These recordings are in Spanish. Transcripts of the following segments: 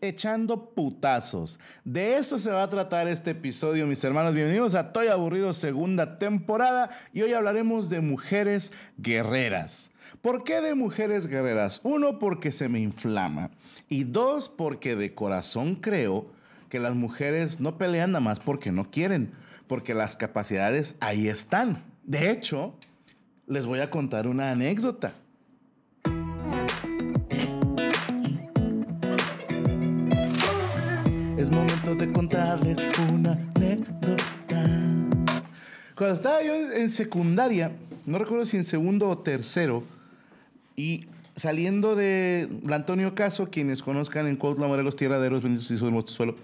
Echando putazos. De eso se va a tratar este episodio, mis hermanos. Bienvenidos a Toy Aburrido, segunda temporada. Y hoy hablaremos de mujeres guerreras. ¿Por qué de mujeres guerreras? Uno, porque se me inflama. Y dos, porque de corazón creo que las mujeres no pelean nada más porque no quieren, porque las capacidades ahí están. De hecho, les voy a contar una anécdota. Es momento de contarles una anécdota. Cuando estaba yo en secundaria, no recuerdo si en segundo o tercero, y saliendo de Antonio Caso, quienes conozcan en Cuautla, Morelos, Tierra de Eros, benditos hijos del suelo,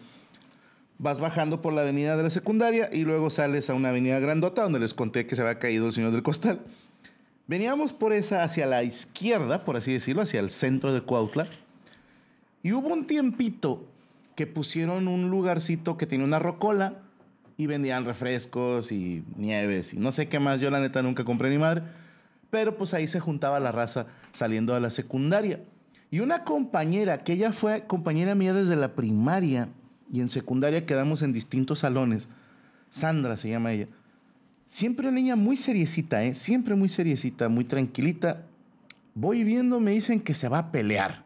vas bajando por la avenida de la secundaria y luego sales a una avenida grandota donde les conté que se había caído el señor del costal. Veníamos por esa hacia la izquierda, por así decirlo, hacia el centro de Cuautla. Y hubo un tiempito que pusieron un lugarcito que tenía una rocola y vendían refrescos y nieves y no sé qué más. Yo la neta nunca compré ni madre. Pero pues ahí se juntaba la raza saliendo de la secundaria. Y una compañera, que ella fue compañera mía desde la primaria y en secundaria quedamos en distintos salones. Sandra se llama ella. Siempre una niña muy seriecita, ¿eh? Siempre muy seriecita, muy tranquilita. Voy viendo, me dicen que se va a pelear.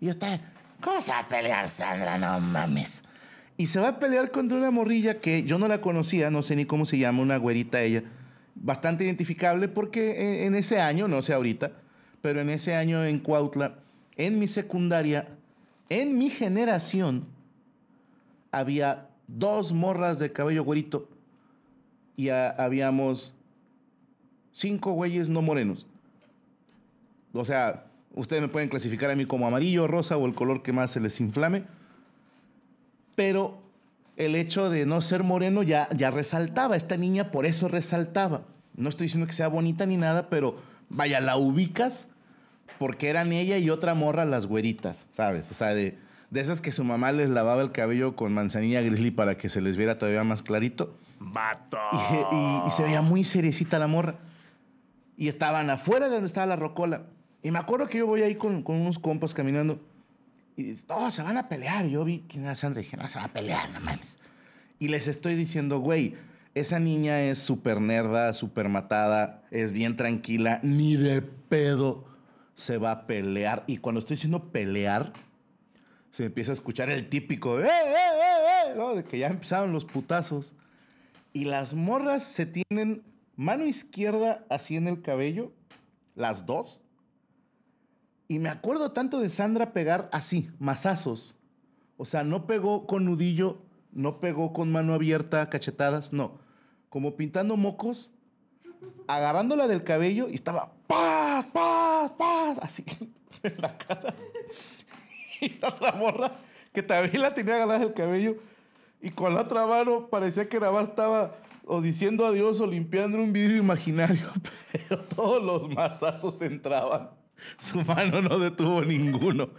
Y yo estaba, ¿cómo se va a pelear, Sandra? No mames. Y se va a pelear contra una morrilla que yo no la conocía, no sé ni cómo se llama, una güerita ella. Bastante identificable porque en ese año, no sé ahorita, pero en ese año en Cuautla, en mi secundaria, en mi generación, había dos morras de cabello güerito y habíamos cinco güeyes no morenos. O sea, ustedes me pueden clasificar a mí como amarillo, rosa o el color que más se les inflame. Pero el hecho de no ser moreno ya, ya resaltaba. Esta niña por eso resaltaba. No estoy diciendo que sea bonita ni nada, pero vaya, la ubicas porque eran ella y otra morra las güeritas, ¿sabes? O sea, de, de esas que su mamá les lavaba el cabello con manzanilla grizzly para que se les viera todavía más clarito. ¡Vato! Y, se veía muy seriecita la morra. Y estaban afuera de donde estaba la rocola. Y me acuerdo que yo voy ahí con, unos compas caminando. Y oh, se van a pelear. Y yo vi que Sandra dije, no, se va a pelear, no mames. Y les estoy diciendo, güey, esa niña es súper nerda, súper matada, es bien tranquila, ni de pedo se va a pelear. Y cuando estoy diciendo pelear, se empieza a escuchar el típico, ¡eh, eh, eh, eh! De que ya empezaron los putazos. Y las morras se tienen mano izquierda así en el cabello, las dos. Y me acuerdo tanto de Sandra pegar así, mazazos. O sea, no pegó con nudillo, no pegó con mano abierta, cachetadas, no. Como pintando mocos, agarrándola del cabello y estaba ¡paz, paz, paz! Así en la cara. y la otra morra, que también la tenía agarrada del cabello, y con la otra mano parecía que nada más estaba o diciendo adiós o limpiando un vidrio imaginario, pero todos los mazazos entraban. Su mano no detuvo ninguno.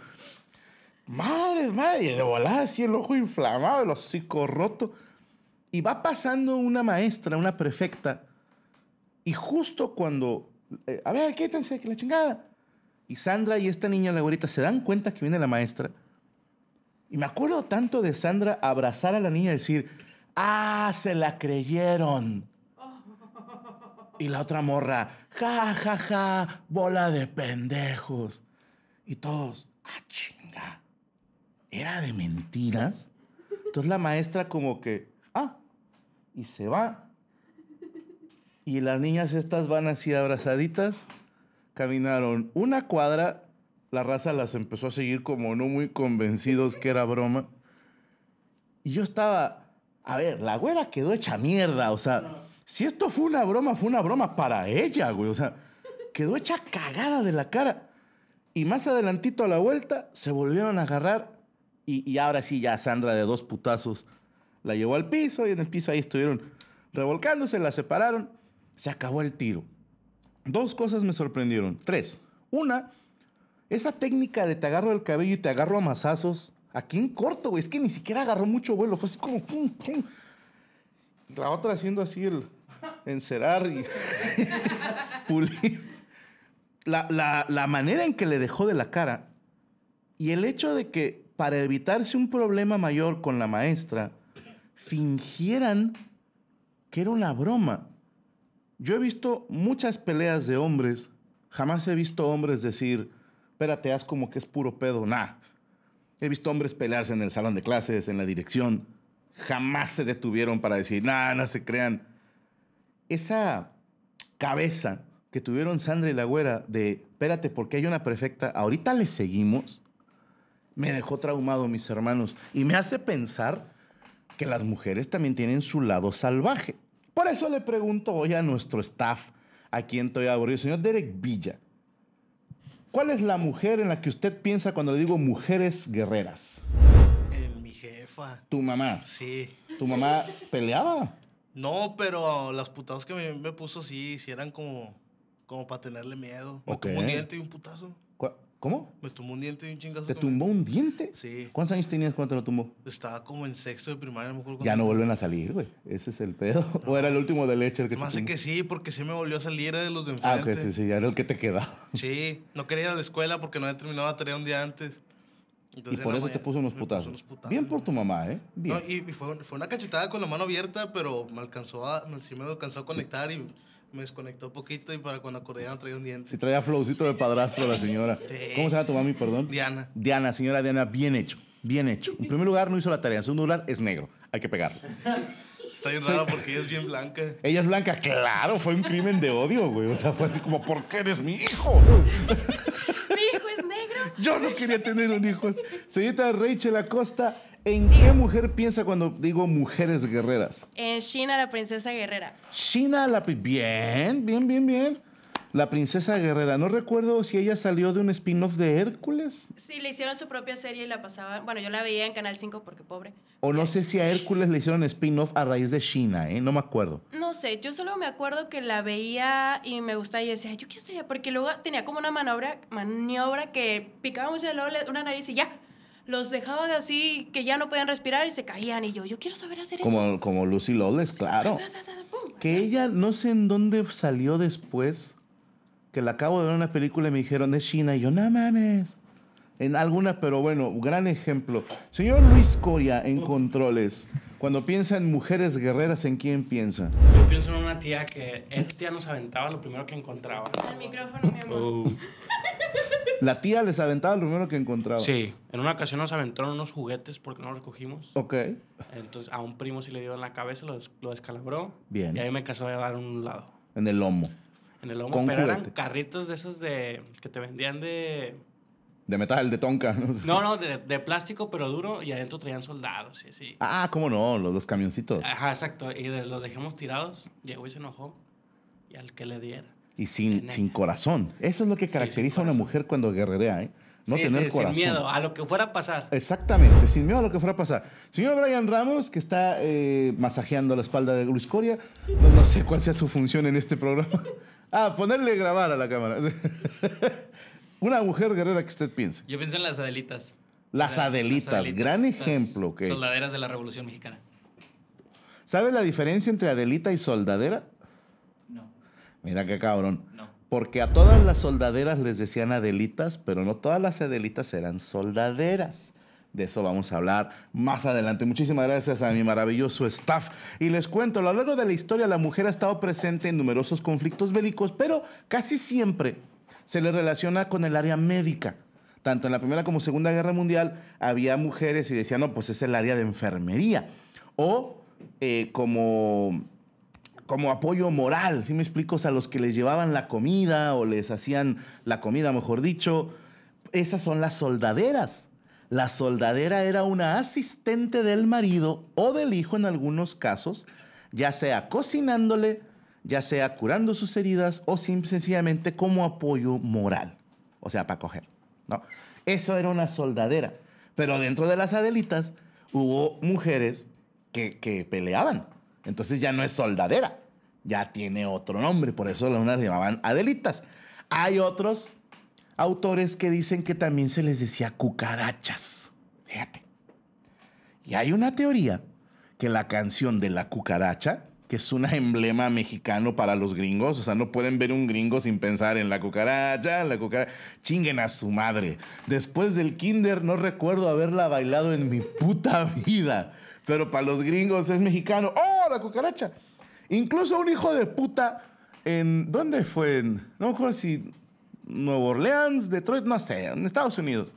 Madre, madre, de volada así el ojo inflamado, el hocico roto. Y va pasando una maestra, una prefecta, y justo cuando, eh, a ver, quítense, que la chingada. Y Sandra y esta niña, la güerita, se dan cuenta que viene la maestra. Y me acuerdo tanto de Sandra abrazar a la niña y decir, ah, se la creyeron. Y la otra morra, ja, ja, ja, bola de pendejos. Y todos, ah, chinga, ¿era de mentiras? Entonces la maestra como que, ah, y se va. Y las niñas estas van así abrazaditas Caminaron una cuadra, la raza las empezó a seguir como no muy convencidos que era broma. Y yo estaba, a ver, la güera quedó hecha mierda, o sea, si esto fue una broma, fue una broma para ella, güey, o sea, quedó hecha cagada de la cara. Y más adelantito a la vuelta se volvieron a agarrar y, y ahora sí ya Sandra de dos putazos la llevó al piso y en el piso ahí estuvieron revolcándose, la separaron, se acabó el tiro. Dos cosas me sorprendieron. Tres. Una, esa técnica de te agarro el cabello y te agarro a mazazos. Aquí en corto, güey. Es que ni siquiera agarró mucho vuelo. Fue así como pum, pum. La otra haciendo así el encerar y pulir. La, la, la manera en que le dejó de la cara Y el hecho de que para evitarse un problema mayor con la maestra, fingieran que era una broma. Yo he visto muchas peleas de hombres, jamás he visto hombres decir, espérate, haz como que es puro pedo, nah. He visto hombres pelearse en el salón de clases, en la dirección, jamás se detuvieron para decir, nah, no se crean. Esa cabeza que tuvieron Sandra y la güera de, espérate, porque hay una perfecta, ahorita le seguimos, me dejó traumado, mis hermanos, y me hace pensar que las mujeres también tienen su lado salvaje. Por eso le pregunto hoy a nuestro staff, a quien estoy aburrido, señor Derek Villa, ¿cuál es la mujer en la que usted piensa cuando le digo mujeres guerreras? En mi jefa. Tu mamá. Sí. ¿Tu mamá peleaba? No, pero las putadas que me, me puso sí, sí eran como, como para tenerle miedo. Me Ok. tumbó un diente y un putazo. ¿Cu- ¿Cómo? Me tumbó un diente y un chingazo. ¿Te tumbó un diente? Sí. ¿Cuántos años tenías cuando te lo tumbó? Estaba como en sexto de primaria, no me acuerdo Ya no vuelven a salir, güey. Ese es el pedo. ¿O era el último de leche el que te Más sé tumbó? que sí, porque sí me volvió a salir de los de Ah, enfrente. ok, sí, sí, ya era el que te quedaba. Sí, no quería ir a la escuela porque no había terminado la tarea un día antes. Y por eso te puso unos putazos. unos putazos, Bien por tu mamá, ¿eh? Bien. No, y, y fue, fue una cachetada con la mano abierta, pero me alcanzó a, me- sí me alcanzó a conectar y me desconectó poquito y para cuando acordé ya no traía un diente. Si traía flowcito de padrastro la señora. Sí. ¿Cómo se llama tu mami, perdón? Diana. Diana, señora Diana, bien hecho. Bien hecho. En primer lugar, no hizo la tarea. En segundo lugar, es negro. Hay que pegarlo. Está bien raro porque ella es bien blanca. Ella es blanca. Claro, fue un crimen de odio, güey. O sea, fue así como, ¿por qué eres mi hijo? Mi hijo es negro. Yo no quería tener un hijo. Señorita Rachel Acosta, ¿en qué mujer piensa cuando digo mujeres guerreras? En China, la princesa guerrera. China, la... Bien, bien, bien, bien. La princesa guerrera. No recuerdo si ella salió de un spin-off de Hércules. Sí, le hicieron su propia serie y la pasaban. Bueno, yo la veía en Canal 5 porque pobre. O no sé si a Hércules le hicieron spin-off a raíz de China, ¿eh? No me acuerdo. No sé, yo solo me acuerdo que la veía y me gustaba y decía, yo quiero ser ella", porque luego tenía como una maniobra, maniobra que picaba mucho el una nariz y ya. Los dejaba así que ya no podían respirar y se caían. Y yo, yo quiero saber hacer eso. Como, Lucy Lawless, claro. Que ella, no sé en dónde salió después, que la acabo de ver en una película y me dijeron de China, y yo, no mames. En alguna, pero bueno, gran ejemplo. Señor Luis Coria, en controles, cuando piensa en mujeres guerreras, ¿en quién piensa? Yo pienso en una tía que esta tía nos aventaba lo primero que encontraba. Al micrófono, mi amor. Uh, La tía les aventaba lo primero que encontraba. sí, en una ocasión nos aventaron unos juguetes porque no los recogimos. Ok. Entonces a un primo sí le dio en la cabeza, lo, des- lo descalabró. Bien. Y ahí me casó a dar un lado. En el lomo. En el lomo, Con pero eran carritos de esos de que te vendían de De metal, de tonka. ¿no? no, de, de plástico pero duro y adentro traían soldados y así. Ah, cómo no, los, los camioncitos. Ajá, exacto. Y de- los dejamos tirados. Llegó y se enojó. Y al que le diera. Y sin, sin corazón. Eso es lo que Sí, caracteriza a una mujer cuando guerrerea, ¿eh? No Sí, tener sí, corazón. Sin miedo, a lo que fuera a pasar. Exactamente, sin miedo a lo que fuera a pasar. Señor Brian Ramos, que está eh, masajeando la espalda de Luis Coria, no, no sé cuál sea su función en este programa. Ah, ponerle grabar a la cámara. Una mujer guerrera que usted piense. Yo pienso en las Adelitas. Las Adelitas, gran ejemplo, que- Soldaderas de la Revolución Mexicana. ¿Sabe la diferencia entre Adelita y soldadera? No, Mira qué cabrón. no. Porque a todas las soldaderas les decían Adelitas, pero no todas las Adelitas eran soldaderas. De eso vamos a hablar más adelante. Muchísimas gracias a mi maravilloso staff. Y les cuento, a lo largo de la historia la mujer ha estado presente en numerosos conflictos bélicos, pero casi siempre se le relaciona con el área médica. Tanto en la Primera como Segunda Guerra Mundial había mujeres y decían, no, pues es el área de enfermería. O eh, como como apoyo moral, ¿sí me explico? O sea, los que les llevaban la comida o les hacían la comida, mejor dicho, esas son las soldaderas. La soldadera era una asistente del marido o del hijo en algunos casos, ya sea cocinándole, ya sea curando sus heridas o sencillamente como apoyo moral, o sea, para coger, ¿no? Eso era una soldadera. Pero dentro de las Adelitas hubo mujeres que, que peleaban. Entonces ya no es soldadera, ya tiene otro nombre, por eso le llamaban Adelitas. Hay otros autores que dicen que también se les decía cucarachas. Fíjate. Y hay una teoría que la canción de la cucaracha que es un emblema mexicano para los gringos. O sea, no pueden ver un gringo sin pensar en la cucaracha, la cucaracha. Chinguen a su madre. Después del kinder no recuerdo haberla bailado en mi puta vida. Pero para los gringos es mexicano. ¡Oh, la cucaracha! Incluso un hijo de puta en... ¿Dónde fue? No me acuerdo si... Nueva Orleans, Detroit, no sé, en Estados Unidos.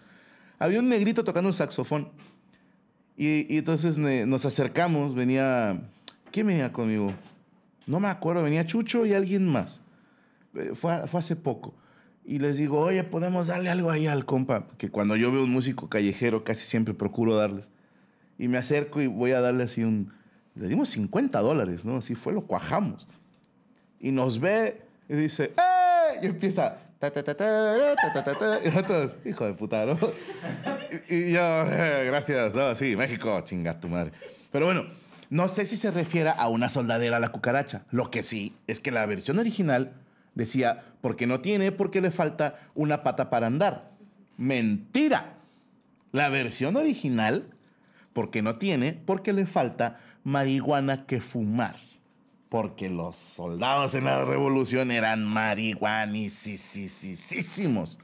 Había un negrito tocando un saxofón. Y, entonces nos acercamos, venía... ¿Quién venía conmigo? No me acuerdo, venía Chucho y alguien más. Eh, Fue, fue hace poco. Y les digo, oye, podemos darle algo ahí al compa. Que cuando yo veo un músico callejero casi siempre procuro darles. Y me acerco y voy a darle así un... Le dimos 50 dólares, ¿no? Así fue, lo cuajamos. Y nos ve y dice, ¡eh! Y empieza... ta, hijo de puta, ¿no? Y, yo, "Eh, gracias, sí, México, chinga tu madre. Pero bueno, no sé si se refiere a una soldadera a la cucaracha. Lo que sí es que la versión original decía, porque no tiene, porque le falta una pata para andar. Mentira. La versión original, porque no tiene, porque le falta marihuana que fumar. Porque los soldados en la revolución eran marihuanisísimos.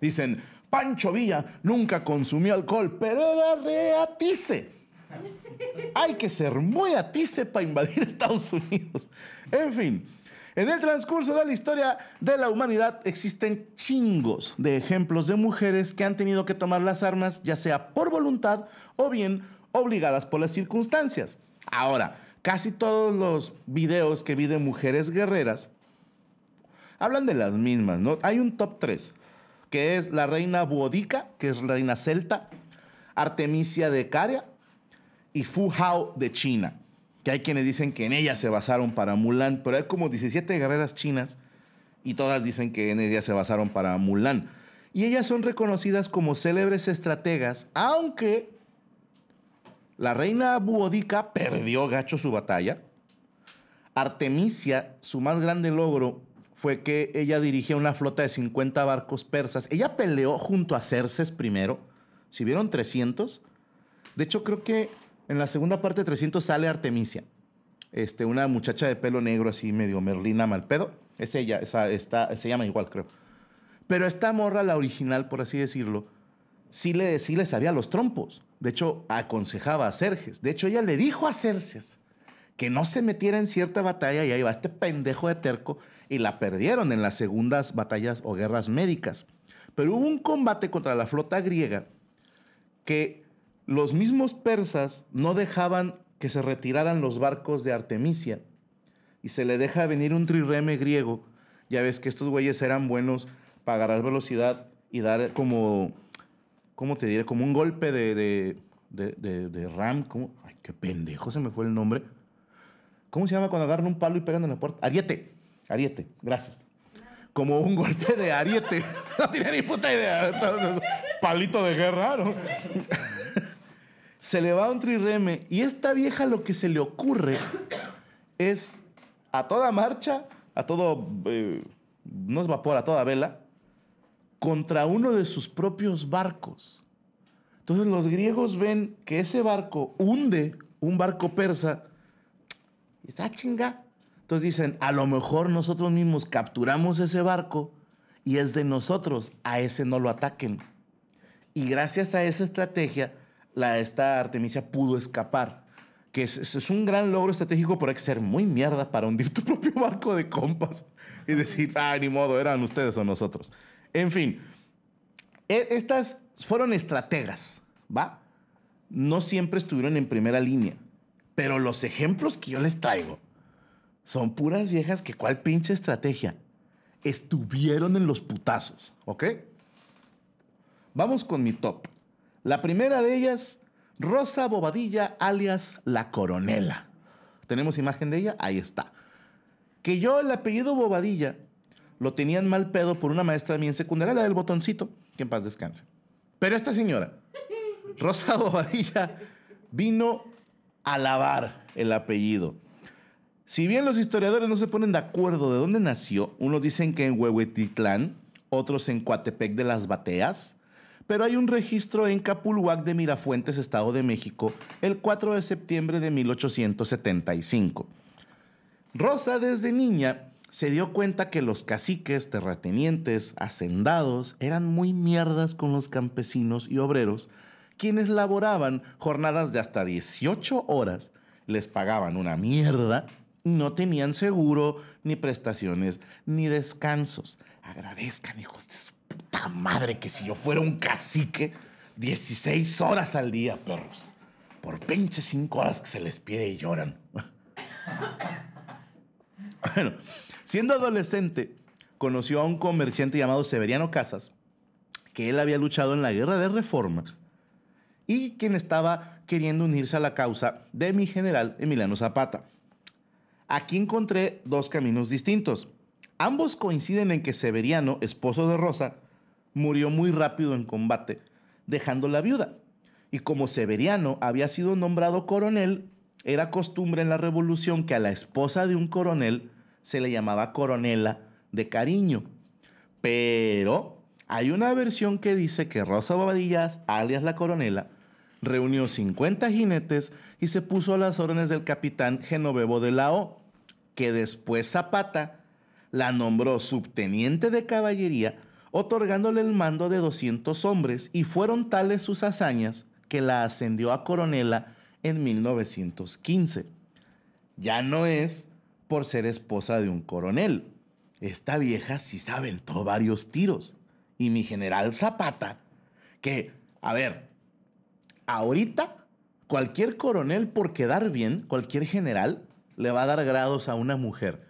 Dicen, Pancho Villa nunca consumió alcohol, pero era reatice. Hay que ser muy atiste para invadir Estados Unidos. En fin, en el transcurso de la historia de la humanidad existen chingos de ejemplos de mujeres que han tenido que tomar las armas, ya sea por voluntad o bien obligadas por las circunstancias. Ahora, casi todos los videos que vi de mujeres guerreras hablan de las mismas, ¿no? Hay un top 3, que es la reina Boudica, que es la reina celta, Artemisia de Caria y Fu Hao de China, que hay quienes dicen que en ella se basaron para Mulan, pero hay como 17 guerreras chinas y todas dicen que en ella se basaron para Mulan. Y ellas son reconocidas como célebres estrategas, aunque la reina Boudica perdió gacho su batalla. Artemisia, su más grande logro fue que ella dirigía una flota de 50 barcos persas. Ella peleó junto a Cerces primero. Si vieron 300. De hecho, creo que en la segunda parte de 300 sale Artemisia. Este, una muchacha de pelo negro así medio merlina mal pedo. Es ella, esa, está, se llama igual, creo. Pero esta morra, la original, por así decirlo, sí le, sí le sabía los trompos. De hecho, aconsejaba a Cerges. De hecho, ella le dijo a Cerces que no se metiera en cierta batalla y ahí va este pendejo de terco y la perdieron en las segundas batallas o guerras médicas. Pero hubo un combate contra la flota griega que los mismos persas no dejaban que se retiraran los barcos de Artemisia y se le deja venir un trireme griego. Ya ves que estos güeyes eran buenos para agarrar velocidad y dar como, ¿cómo te diré? Como un golpe de, de, de, de- ram. ¿cómo? Ay, qué pendejo se me fue el nombre. ¿Cómo se llama cuando agarran un palo y pegan en la puerta? Ariete. Ariete. Gracias. Como un golpe de ariete. no tiene ni puta idea. Palito de guerra, ¿no? se le va un trireme y esta vieja lo que se le ocurre es a toda marcha, a todo, eh, no es vapor, a toda vela, contra uno de sus propios barcos. Entonces los griegos ven que ese barco hunde un barco persa y está chinga. Entonces dicen, a lo mejor nosotros mismos capturamos ese barco y es de nosotros, a ese no lo ataquen. Y gracias a esa estrategia, la, esta Artemisia pudo escapar. Que es, es- un gran logro estratégico, pero hay que ser muy mierda para hundir tu propio barco de compas y decir, ah, ni modo, eran ustedes o nosotros. En fin, e- estas fueron estrategas, ¿va? No siempre estuvieron en primera línea, pero los ejemplos que yo les traigo son puras viejas que cuál pinche estrategia. Estuvieron en los putazos, ¿ok? Vamos con mi top. La primera de ellas, Rosa Bobadilla, alias La Coronela. ¿Tenemos imagen de ella? Ahí está. Que yo el apellido Bobadilla lo tenían mal pedo por una maestra mía en secundaria, la del botoncito, que en paz descanse. Pero esta señora, Rosa Bobadilla, vino a lavar el apellido. Si bien los historiadores no se ponen de acuerdo de dónde nació, unos dicen que en Huehuetitlán, otros en Coatepec de las Bateas, pero hay un registro en Capulhuac de Mirafuentes, Estado de México, el 4 de septiembre de 1875. Rosa desde niña se dio cuenta que los caciques, terratenientes, hacendados eran muy mierdas con los campesinos y obreros, quienes laboraban jornadas de hasta 18 horas, les pagaban una mierda y no tenían seguro, ni prestaciones, ni descansos. Agradezcan, hijos de su puta madre, que si yo fuera un cacique, 16 horas al día, perros. Por pinche 5 horas que se les pide y lloran. Bueno, siendo adolescente, conoció a un comerciante llamado Severiano Casas, que él había luchado en la guerra de reforma y quien estaba queriendo unirse a la causa de mi general Emiliano Zapata. Aquí encontré dos caminos distintos. Ambos coinciden en que Severiano, esposo de Rosa, murió muy rápido en combate, dejándola viuda. Y como Severiano había sido nombrado coronel, era costumbre en la revolución que a la esposa de un coronel se le llamaba coronela de cariño. Pero hay una versión que dice que Rosa Bobadillas, alias la coronela, reunió 50 jinetes y se puso a las órdenes del capitán Genovevo de la O, que después Zapata la nombró subteniente de caballería, otorgándole el mando de 200 hombres, y fueron tales sus hazañas que la ascendió a coronela en 1915. Ya no es por ser esposa de un coronel. Esta vieja sí se aventó varios tiros. Y mi general Zapata, que, a ver, ahorita cualquier coronel por quedar bien, cualquier general, le va a dar grados a una mujer.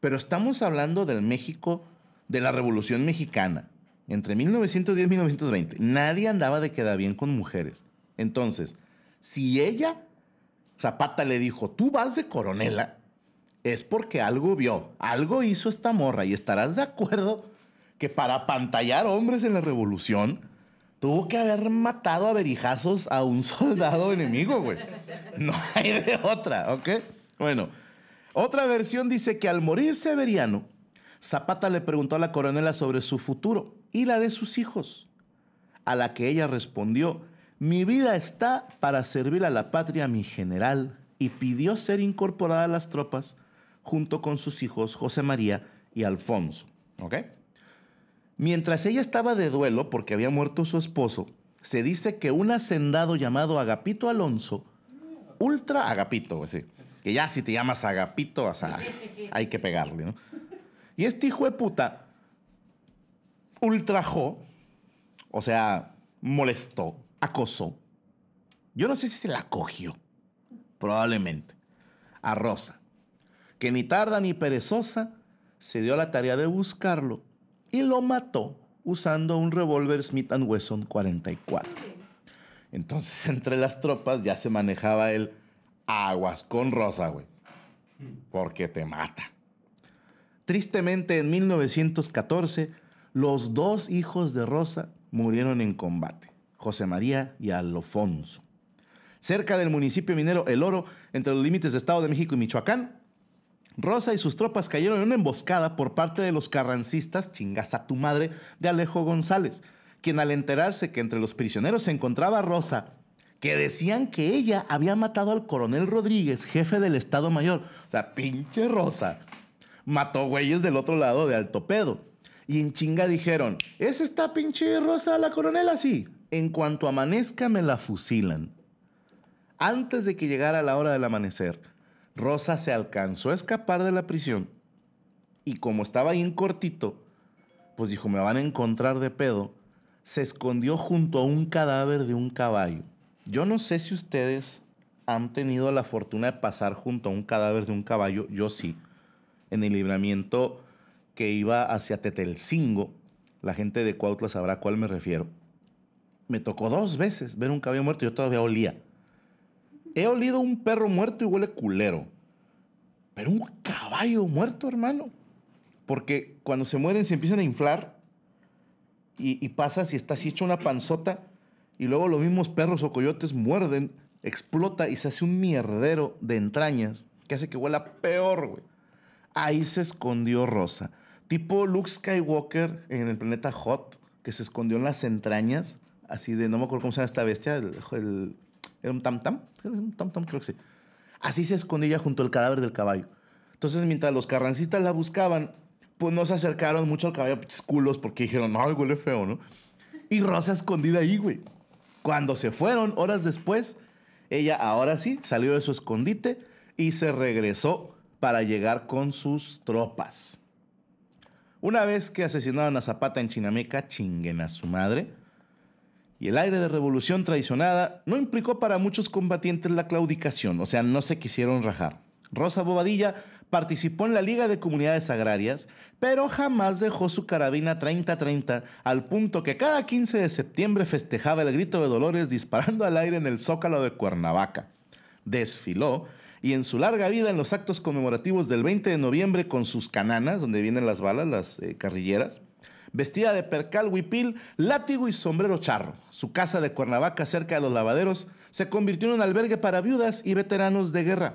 Pero estamos hablando del México, de la Revolución Mexicana, entre 1910 y 1920. Nadie andaba de quedar bien con mujeres. Entonces, si ella, Zapata le dijo, tú vas de coronela, es porque algo vio, algo hizo esta morra y estarás de acuerdo que para pantallar hombres en la revolución tuvo que haber matado a berijazos a un soldado enemigo, güey. No hay de otra, ¿ok? Bueno, otra versión dice que al morir Severiano, Zapata le preguntó a la coronela sobre su futuro y la de sus hijos, a la que ella respondió, mi vida está para servir a la patria, mi general, y pidió ser incorporada a las tropas junto con sus hijos José María y Alfonso. ¿Ok? Mientras ella estaba de duelo porque había muerto su esposo, se dice que un hacendado llamado Agapito Alonso, ultra Agapito, pues sí, que ya si te llamas Agapito, hay que pegarle, ¿no? Y este hijo de puta ultrajó, o sea, molestó, acosó. Yo no sé si se la cogió, probablemente, a Rosa que ni tarda ni perezosa se dio la tarea de buscarlo y lo mató usando un revólver Smith Wesson 44. Entonces, entre las tropas ya se manejaba el aguas con rosa, güey. Porque te mata. Tristemente, en 1914, los dos hijos de Rosa murieron en combate, José María y Alfonso. Cerca del municipio minero El Oro, entre los límites de Estado de México y Michoacán, Rosa y sus tropas cayeron en una emboscada por parte de los carrancistas, chingas a tu madre, de Alejo González, quien al enterarse que entre los prisioneros se encontraba Rosa, que decían que ella había matado al coronel Rodríguez, jefe del Estado Mayor, o sea, pinche Rosa, mató güeyes del otro lado de Alto Pedo. Y en chinga dijeron, ¿es esta pinche Rosa la coronela? Sí. En cuanto amanezca me la fusilan. Antes de que llegara la hora del amanecer, Rosa se alcanzó a escapar de la prisión y como estaba ahí en cortito, pues dijo, me van a encontrar de pedo, se escondió junto a un cadáver de un caballo. Yo no sé si ustedes han tenido la fortuna de pasar junto a un cadáver de un caballo, yo sí, en el libramiento que iba hacia Tetelcingo, la gente de Cuautla sabrá a cuál me refiero. Me tocó dos veces ver un caballo muerto, yo todavía olía. He olido un perro muerto y huele culero. Pero un caballo muerto, hermano. Porque cuando se mueren se empiezan a inflar y, y pasa si está así hecho una panzota y luego los mismos perros o coyotes muerden, explota y se hace un mierdero de entrañas que hace que huela peor, güey. Ahí se escondió Rosa. Tipo Luke Skywalker en el planeta Hot, que se escondió en las entrañas, así de, no me acuerdo cómo se llama esta bestia, el, ¿Era un tam tam? Un tam tam, creo que sí. Así se escondía junto al cadáver del caballo. Entonces, mientras los carrancistas la buscaban, pues no se acercaron mucho al caballo, pinches culos, porque dijeron, ay, huele feo, ¿no? Y Rosa escondida ahí, güey. Cuando se fueron, horas después, ella ahora sí salió de su escondite y se regresó para llegar con sus tropas. Una vez que asesinaron a Zapata en Chinameca, chinguen a su madre. Y el aire de revolución traicionada no implicó para muchos combatientes la claudicación, o sea, no se quisieron rajar. Rosa Bobadilla participó en la Liga de Comunidades Agrarias, pero jamás dejó su carabina 30-30 al punto que cada 15 de septiembre festejaba el grito de Dolores disparando al aire en el zócalo de Cuernavaca. Desfiló y en su larga vida en los actos conmemorativos del 20 de noviembre con sus cananas, donde vienen las balas, las eh, carrilleras, vestida de percal huipil, látigo y sombrero charro. Su casa de Cuernavaca cerca de los lavaderos se convirtió en un albergue para viudas y veteranos de guerra.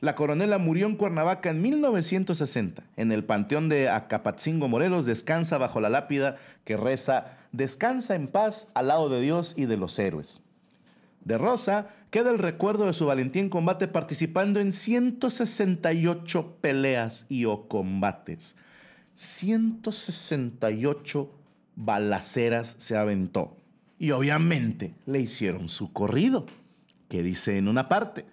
La coronela murió en Cuernavaca en 1960. En el panteón de Acapatzingo, Morelos, descansa bajo la lápida que reza, descansa en paz al lado de Dios y de los héroes. De Rosa queda el recuerdo de su valentía en combate participando en 168 peleas y o combates. 168 balaceras se aventó. Y obviamente le hicieron su corrido, que dice en una parte,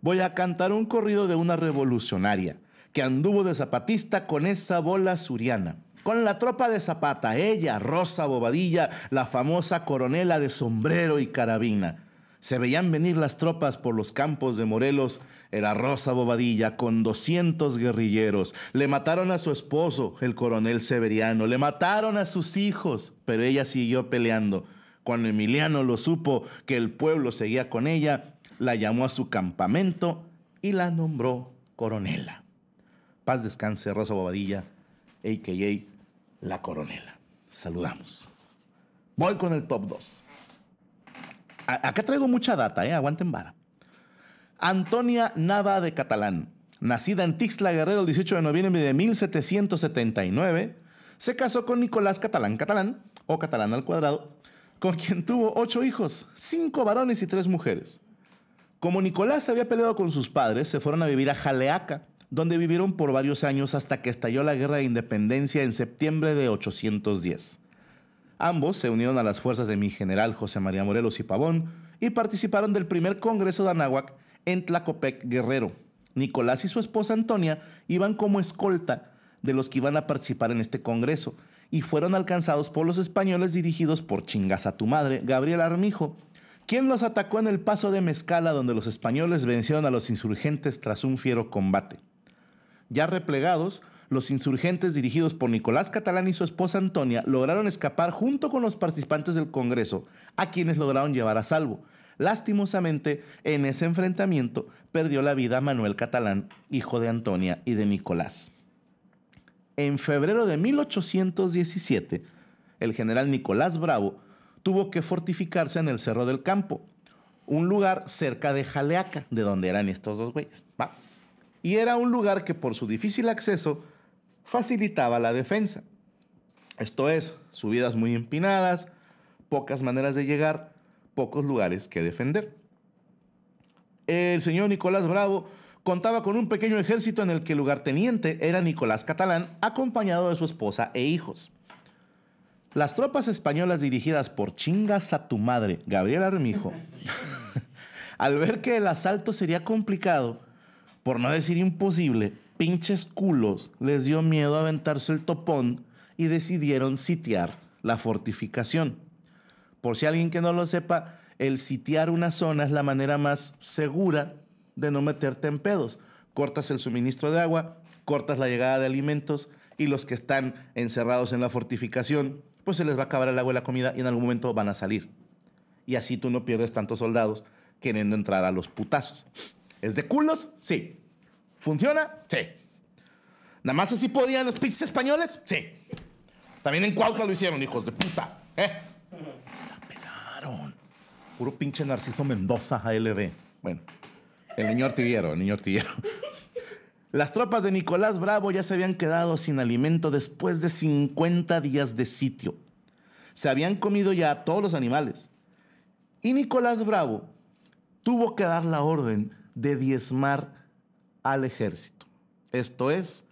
voy a cantar un corrido de una revolucionaria que anduvo de zapatista con esa bola suriana. Con la tropa de Zapata, ella, Rosa Bobadilla, la famosa coronela de sombrero y carabina. Se veían venir las tropas por los campos de Morelos. Era Rosa Bobadilla con 200 guerrilleros. Le mataron a su esposo, el coronel Severiano. Le mataron a sus hijos, pero ella siguió peleando. Cuando Emiliano lo supo que el pueblo seguía con ella, la llamó a su campamento y la nombró coronela. Paz descanse, Rosa Bobadilla, a.k.a. la coronela. Saludamos. Voy con el top 2. Acá traigo mucha data, ¿eh? Aguanten vara. Antonia Nava de Catalán, nacida en Tixla Guerrero el 18 de noviembre de 1779, se casó con Nicolás Catalán Catalán, o Catalán al cuadrado, con quien tuvo ocho hijos, cinco varones y tres mujeres. Como Nicolás había peleado con sus padres, se fueron a vivir a Jaleaca, donde vivieron por varios años hasta que estalló la Guerra de Independencia en septiembre de 810. Ambos se unieron a las fuerzas de mi general José María Morelos y Pavón y participaron del primer Congreso de Anáhuac en Tlacopec, Guerrero. Nicolás y su esposa Antonia iban como escolta de los que iban a participar en este Congreso y fueron alcanzados por los españoles dirigidos por chingas a tu madre, Gabriel Armijo, quien los atacó en el paso de Mezcala donde los españoles vencieron a los insurgentes tras un fiero combate. Ya replegados, los insurgentes dirigidos por Nicolás Catalán y su esposa Antonia lograron escapar junto con los participantes del Congreso, a quienes lograron llevar a salvo. Lastimosamente, en ese enfrentamiento perdió la vida Manuel Catalán, hijo de Antonia y de Nicolás. En febrero de 1817, el general Nicolás Bravo tuvo que fortificarse en el Cerro del Campo, un lugar cerca de Jaleaca, de donde eran estos dos güeyes. ¿va? Y era un lugar que por su difícil acceso facilitaba la defensa. Esto es, subidas muy empinadas, pocas maneras de llegar, pocos lugares que defender. El señor Nicolás Bravo contaba con un pequeño ejército en el que el lugarteniente era Nicolás Catalán, acompañado de su esposa e hijos. Las tropas españolas dirigidas por chingas a tu madre, Gabriel Armijo, al ver que el asalto sería complicado, por no decir imposible, pinches culos les dio miedo aventarse el topón y decidieron sitiar la fortificación. Por si alguien que no lo sepa, el sitiar una zona es la manera más segura de no meterte en pedos. Cortas el suministro de agua, cortas la llegada de alimentos y los que están encerrados en la fortificación, pues se les va a acabar el agua y la comida y en algún momento van a salir. Y así tú no pierdes tantos soldados queriendo entrar a los putazos. ¿Es de culos? Sí. ¿Funciona? Sí. ¿Nada más así podían los pinches españoles? Sí. También en Cuautla lo hicieron, hijos de puta. ¿Eh? Se la pelaron. Puro pinche Narciso Mendoza ALB. Bueno, el niño artillero, el niño artillero. Las tropas de Nicolás Bravo ya se habían quedado sin alimento después de 50 días de sitio. Se habían comido ya todos los animales. Y Nicolás Bravo tuvo que dar la orden de diezmar al ejército. Esto es,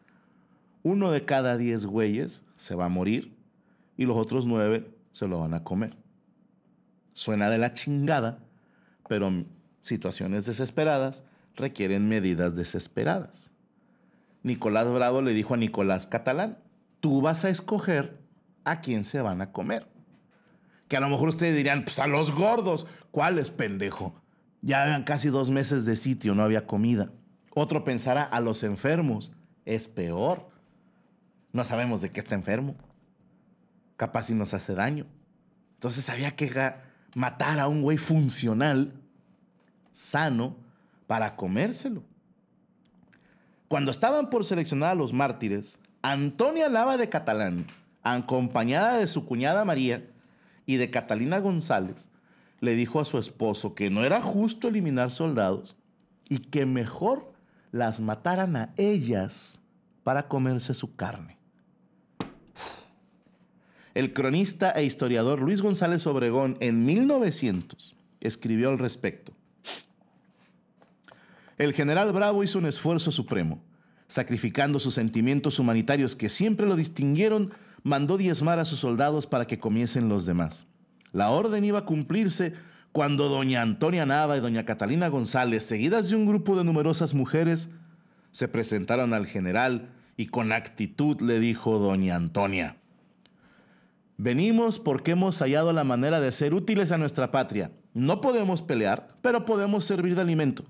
uno de cada diez güeyes se va a morir y los otros nueve se lo van a comer. Suena de la chingada, pero situaciones desesperadas requieren medidas desesperadas. Nicolás Bravo le dijo a Nicolás Catalán, tú vas a escoger a quién se van a comer. Que a lo mejor ustedes dirían, pues a los gordos. ¿Cuáles, pendejo? Ya habían casi dos meses de sitio, no había comida. Otro pensará a los enfermos. Es peor. No sabemos de qué está enfermo. Capaz si nos hace daño. Entonces había que matar a un güey funcional, sano, para comérselo. Cuando estaban por seleccionar a los mártires, Antonia Lava de Catalán, acompañada de su cuñada María y de Catalina González, le dijo a su esposo que no era justo eliminar soldados y que mejor las mataran a ellas para comerse su carne. El cronista e historiador Luis González Obregón en 1900 escribió al respecto. El general Bravo hizo un esfuerzo supremo. Sacrificando sus sentimientos humanitarios que siempre lo distinguieron, mandó diezmar a sus soldados para que comiesen los demás. La orden iba a cumplirse cuando doña Antonia Nava y doña Catalina González, seguidas de un grupo de numerosas mujeres, se presentaron al general y con actitud le dijo doña Antonia, Venimos porque hemos hallado la manera de ser útiles a nuestra patria. No podemos pelear, pero podemos servir de alimento.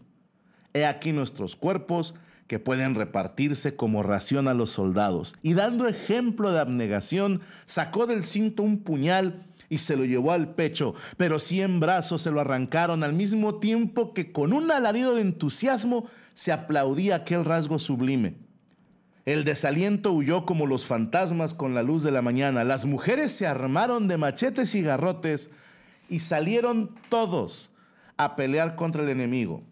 He aquí nuestros cuerpos que pueden repartirse como ración a los soldados. Y dando ejemplo de abnegación, sacó del cinto un puñal y se lo llevó al pecho, pero cien brazos se lo arrancaron al mismo tiempo que con un alarido de entusiasmo se aplaudía aquel rasgo sublime. El desaliento huyó como los fantasmas con la luz de la mañana. Las mujeres se armaron de machetes y garrotes y salieron todos a pelear contra el enemigo.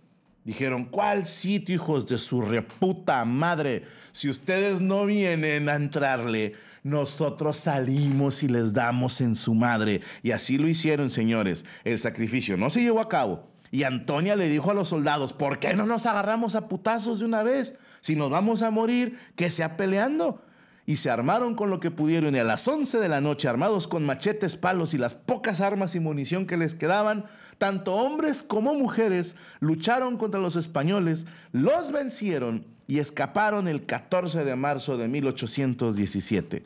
Dijeron, ¿cuál sitio, hijos de su reputa madre? Si ustedes no vienen a entrarle, nosotros salimos y les damos en su madre. Y así lo hicieron, señores. El sacrificio no se llevó a cabo. Y Antonia le dijo a los soldados, ¿por qué no nos agarramos a putazos de una vez? Si nos vamos a morir, que sea peleando. Y se armaron con lo que pudieron y a las 11 de la noche, armados con machetes, palos y las pocas armas y munición que les quedaban, tanto hombres como mujeres lucharon contra los españoles, los vencieron y escaparon el 14 de marzo de 1817.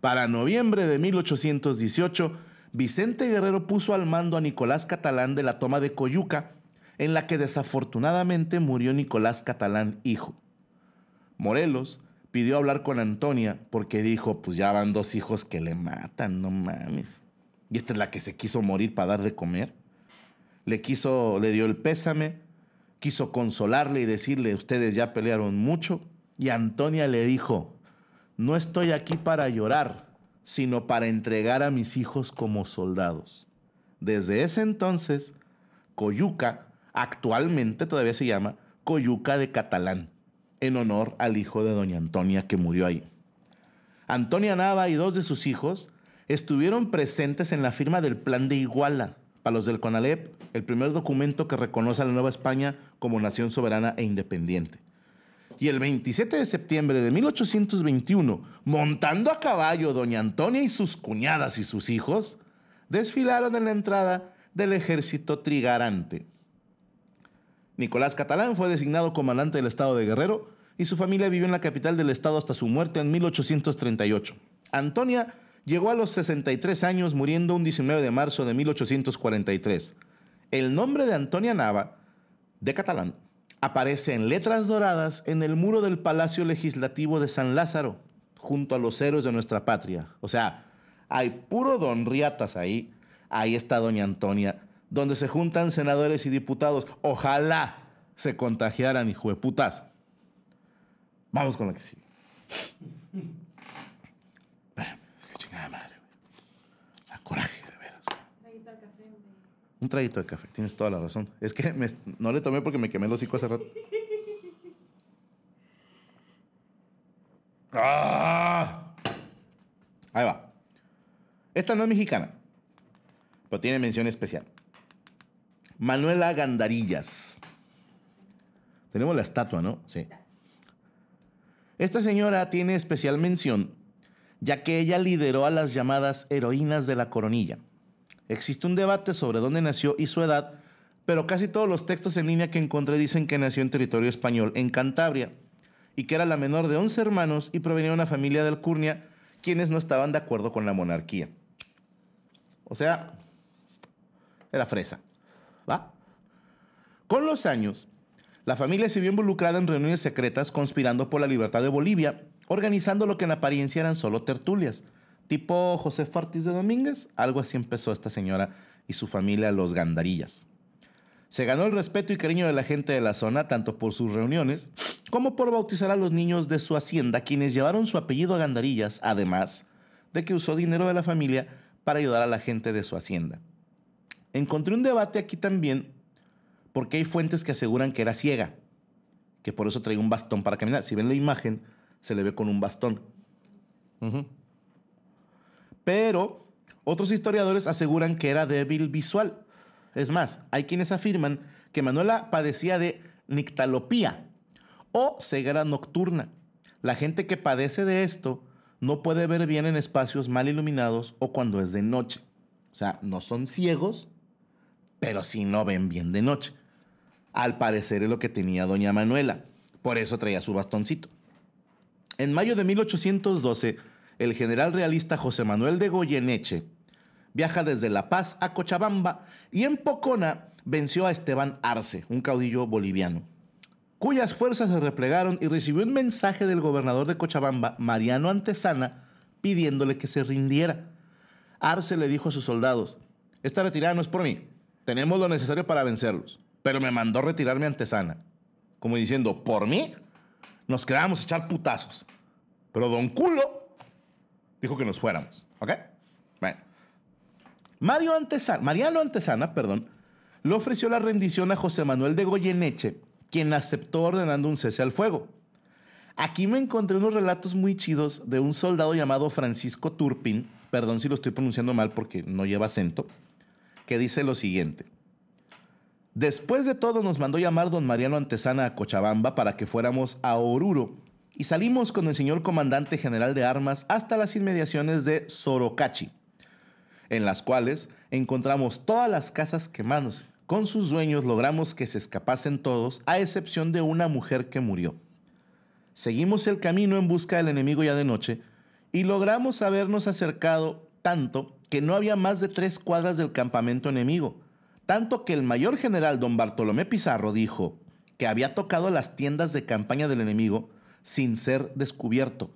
Para noviembre de 1818, Vicente Guerrero puso al mando a Nicolás Catalán de la toma de Coyuca, en la que desafortunadamente murió Nicolás Catalán hijo. Morelos pidió hablar con Antonia porque dijo, pues ya van dos hijos que le matan, no mames. Y esta es la que se quiso morir para dar de comer. Le quiso, le dio el pésame, quiso consolarle y decirle, ustedes ya pelearon mucho. Y Antonia le dijo, no estoy aquí para llorar, sino para entregar a mis hijos como soldados. Desde ese entonces, Coyuca, actualmente todavía se llama Coyuca de Catalán, en honor al hijo de doña Antonia que murió ahí. Antonia Nava y dos de sus hijos estuvieron presentes en la firma del Plan de Iguala, para los del CONALEP, el primer documento que reconoce a la Nueva España como nación soberana e independiente. Y el 27 de septiembre de 1821, montando a caballo doña Antonia y sus cuñadas y sus hijos, desfilaron en la entrada del ejército trigarante. Nicolás Catalán fue designado comandante del estado de Guerrero y su familia vivió en la capital del estado hasta su muerte en 1838. Antonia llegó a los 63 años muriendo un 19 de marzo de 1843. El nombre de Antonia Nava, de Catalán, aparece en letras doradas en el muro del Palacio Legislativo de San Lázaro, junto a los héroes de nuestra patria. O sea, hay puro don Riatas ahí. Ahí está doña Antonia, donde se juntan senadores y diputados. Ojalá se contagiaran, hijo de putas. Vamos con la que sigue. Espérame, qué chingada madre, güey. La coraje, de veras. Un traguito de café, tienes toda la razón. Es que no le tomé porque me quemé el hocico hace rato. ¡Ah! Ahí va. Esta no es mexicana, pero tiene mención especial. Manuela Gandarillas. Tenemos la estatua, ¿no? Sí. Esta señora tiene especial mención, ya que ella lideró a las llamadas heroínas de la coronilla. Existe un debate sobre dónde nació y su edad, pero casi todos los textos en línea que encontré dicen que nació en territorio español, en Cantabria, y que era la menor de 11 hermanos y provenía de una familia de Alcurnia, quienes no estaban de acuerdo con la monarquía. O sea, era fresa. ¿Va? Con los años, la familia se vio involucrada en reuniones secretas conspirando por la libertad de Bolivia, organizando lo que en apariencia eran solo tertulias. Tipo José Ortiz de Domínguez, algo así empezó esta señora y su familia, los Gandarillas. Se ganó el respeto y cariño de la gente de la zona, tanto por sus reuniones como por bautizar a los niños de su hacienda, quienes llevaron su apellido a Gandarillas, además de que usó dinero de la familia para ayudar a la gente de su hacienda. Encontré un debate aquí también, porque hay fuentes que aseguran que era ciega, que por eso traía un bastón para caminar. Si ven la imagen, se le ve con un bastón. Pero otros historiadores aseguran que era débil visual. Es más, hay quienes afirman que Manuela padecía de nictalopía o ceguera nocturna. La gente que padece de esto no puede ver bien en espacios mal iluminados o cuando es de noche. O sea, no son ciegos, pero sí no ven bien de noche. Al parecer es lo que tenía doña Manuela. Por eso traía su bastoncito. En mayo de 1812, el general realista José Manuel de Goyeneche viaja desde La Paz a Cochabamba y en Pocona venció a Esteban Arce, un caudillo boliviano, cuyas fuerzas se replegaron y recibió un mensaje del gobernador de Cochabamba, Mariano Antesana, pidiéndole que se rindiera. Arce le dijo a sus soldados, esta retirada no es por mí, tenemos lo necesario para vencerlos, pero me mandó retirarme Antesana, como diciendo, por mí nos quedábamos a echar putazos, pero don culo dijo que nos fuéramos, ¿ok? Bueno. Mario Antesana, Mariano Antesana, perdón, le ofreció la rendición a José Manuel de Goyeneche, quien aceptó ordenando un cese al fuego. Aquí me encontré unos relatos muy chidos de un soldado llamado Francisco Turpin, perdón si lo estoy pronunciando mal porque no lleva acento, que dice lo siguiente. Después de todo nos mandó llamar don Mariano Antesana a Cochabamba para que fuéramos a Oruro y salimos con el señor comandante general de armas hasta las inmediaciones de Sorocachi en las cuales encontramos todas las casas quemadas. Con sus dueños logramos que se escapasen todos, a excepción de una mujer que murió. Seguimos el camino en busca del enemigo ya de noche y logramos habernos acercado tanto que no había más de tres cuadras del campamento enemigo, tanto que el mayor general don Bartolomé Pizarro dijo que había tocado las tiendas de campaña del enemigo sin ser descubierto,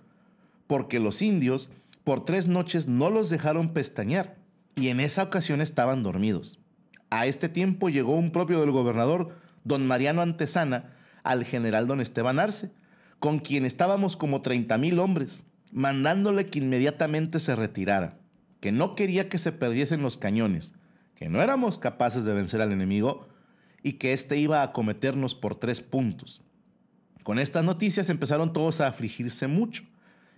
porque los indios por tres noches no los dejaron pestañear y en esa ocasión estaban dormidos. A este tiempo llegó un propio del gobernador, don Mariano Antesana, al general don Esteban Arce, con quien estábamos como 30 mil hombres, mandándole que inmediatamente se retirara, que no quería que se perdiesen los cañones, que no éramos capaces de vencer al enemigo y que éste iba a acometernos por tres puntos. Con estas noticias empezaron todos a afligirse mucho,